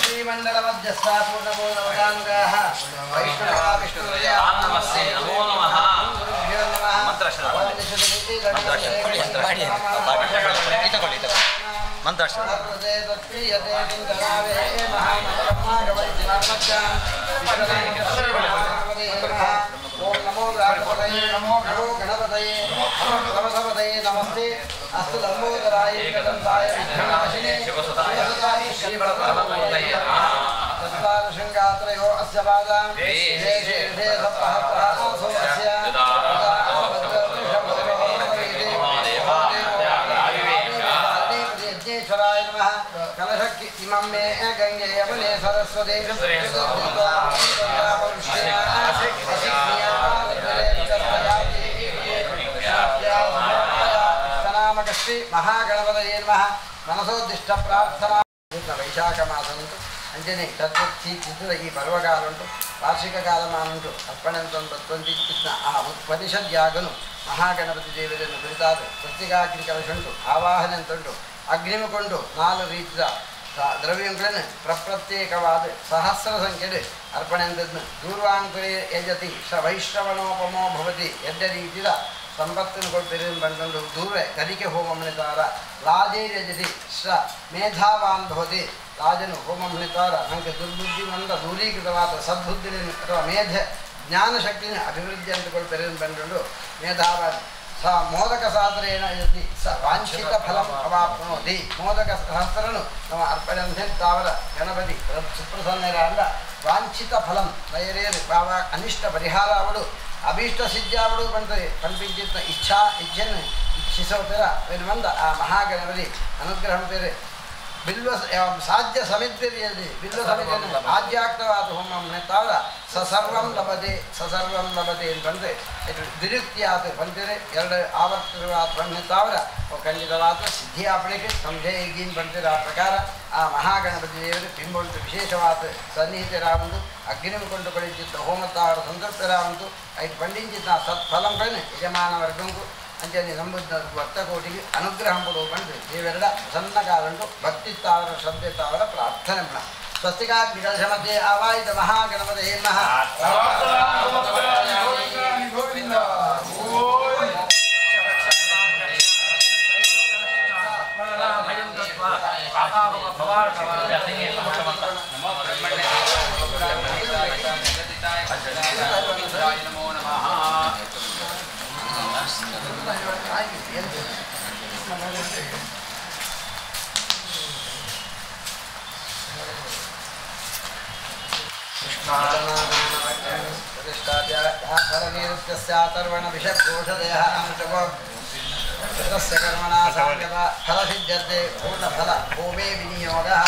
श्रीमण्डलमध्यस्था पूर्णपूर्णवदानुगाः वैष्णवा विष्णुवर्या नमस्ते नमो नमः नमः ಮಂತ್ರಾಕ್ಷರ ಓಂ ದಿಶದಿತಿ ಗಣಪತಿಯೇ ಮಂತ್ರಾಕ್ಷರ ಸರ್ವದೇ ತತ್ಪ್ರಿಯತೆ ಚಿಂತನಾವೇ ಮಹಾಮಂತ್ರಮ್ಮ ಗವೈತಿನಾಮಚ್ಚಾಂ ವಿಶ್ವನಾಮಕರ್ಮಣೇ ನಮಃ ಓಂ ನಮೋ ಗಣಪತಯೇ ನಮೋ ನಮೋ ಗಣಪತಯೇ ನಮೋ ಗಣಪತಯೇ ನಮಸ್ತೆ ಅಸ್ತು ಲಂಬೋದರಾಯ ಏಕದಂತಾಯ ವಿಘ್ನನಾಶಿನೇ ಶಿವಸುತಾಯ ಶ್ರೀಬಲರಾಮಮೂರ್ತಯೇ ತತ್ಕಾರ ಶೃಂಗಾತ್ರಯೋ ಅಸ್ಯ ಪಾದಾಂ ಶೇಷೇ ಶೇಷೇ ಸಪ್ತಹಸ್ತಃ ಆಸೋ ಅಸ್ಯ సరస్వతి శ్రీ మహాగణపతయే నమ. మనసోద్దిష్ట ప్రార్థన. వైశాఖ మాసం అంజనే తత్వచ్చిద్దుల ఈ పర్వకాలంటు. వార్షిక కాలమానంటు. అర్పణంతం తత్వంతిచ్చిన ఆ ఉపనిషద్యాగను మహాగణపతి దేవతను పిలుతారు. స్వస్తికాగ్ని కలశంటు. ఆవాహనంతుంటు. అగ్నిమికొండు నాలుగు రీతిగా ದ್ರವ್ಯಗಳನ್ನು ಪ್ರಪ್ರತ್ಯೇಕವಾದ ಸಹಸ್ರ ಸಂಖ್ಯೆಡ್ ಅರ್ಪಣೆಂತದ್ನು ದೂರ್ವಾಂಕುರಿ ಯಜತಿ ಸ ವೈಶ್ರವಣೋಪಮೋ ಭವತಿ ಎಡ್ಡ ರೀತಿಯ ಸಂಪತ್ತನ್ನು ಕೊಟ್ಟಿರುವ ಬಂದು ದೂರ ಕಲಿಕೆ ಹೋಮಮಣಿತಾರ ರಾಜೇ ಯಜತಿ ಸ ಮೇಧಾವಾನ್ ಭವತಿ ರಾಜನು ಹೋಮಮಣಿತಾರ ನನಗೆ ದುರ್ಬುದ್ಧಿವಂತ ದೂರೀಕೃತವಾದ ಸದ್ಬುದ್ಧಿಯನ್ನು ಅಥವಾ ಮೇಧ ಜ್ಞಾನಶಕ್ತಿನ ಅಭಿವೃದ್ಧಿ ಅಂತಕೊಳ್ತಾರೆ ಬಂದು ಮೇಧಾವಾನ್ ಸ ಮೋದಕ ಸಾಧನೇನ ಯತಿ ಸ ವಾಂಛಿತ ಫಲಂ ಅವಾಪ್ನೋತಿ ಮೋದಕ ಸಹಸ್ರನು ನಮ್ಮ ಅರ್ಪಣೆ ತಾವರ ಗಣಪತಿ ಸುಪ್ರಸನ್ನರ ಅಂದ ವಾಂಛಿತ ಫಲಂ ನಯರೇರು ಬಾವ ಅನಿಷ್ಟ ಪರಿಹಾರ ಅವಳು ಅಭೀಷ್ಟ ಸಿದ್ಧ ಅವಳು ಬಂದರೆ ಕಲ್ಪಿಂಚಿತ್ತ ಇಚ್ಛಾ ಇಚ್ಛೆಯನ್ನು ಇಚ್ಛಿಸೋ ಬೇರೆ ಬಂದ ಆ ಮಹಾಗಣಪತಿ ಅನುಗ್ರಹಂ ಬೇರೆ ಬಿಲ್ವ ಸಾಧ್ಯ ಸಮಿತಿಯಲ್ಲಿ ಬಿಲ್ವ ಸಮಿತಿಯನ್ನು ಆಧ್ಯಾತ್ಮವಾದ ಹೋಮ ತಾವರ ಸಸರ್ವಂ ಲಭದೆ ಸಸರ್ವಂ ಲಭದೆ ಅಂತ ಬಂದರೆ ಇದು ದ್ವಿರುಕ್ತಿಯಾದ ಬಂದರೆ ಎರಡು ಆವರ್ತನವಾದ ಬಂದ ತಾವರ ಖಂಡಿತವಾದ ಸಿದ್ಧಿ ಆಪಣೆಗೆ ಸಂಧೆ ಈಗಿನ ಬಂದಿರ ಆ ಪ್ರಕಾರ ಆ ಮಹಾಗಣಪತಿ ದೇವರು ಬಿಂಬಂತು ವಿಶೇಷವಾದ ಸನ್ನಿಹಿತರಾವಂದು ಅಗ್ನಿಮ ಕೊಂಡು ಪಡಿಚಿದ್ದ ಹೋಮ ತಾವರ ಸಂತೃಪ್ತರಾವಂತು ಐದು ಪಂಡಿಂಚಿದ್ದ ಸತ್ಫಲಂಗಳನ್ನು ಯಜಮಾನ అంచేది సంబుద్ధ భక్తకోటికి అనుగ్రహం పూర్వకం ఈవెరడ ప్రసన్నకాలంటూ భక్తి తావర శ్రద్ధ తావర ప్రార్థన స్వస్తికా విడశమతే ఆవాయిత మహాగణపతే నమ. నమో బ్రహ్మణ్య నమో. प्रतिष्ठात्यातर्वणविषघोषदयः अमृतको तस्य कर्मणा साङ्गत फलसिद्ध्यर्थे पूर्णफल भूमे विनियोगः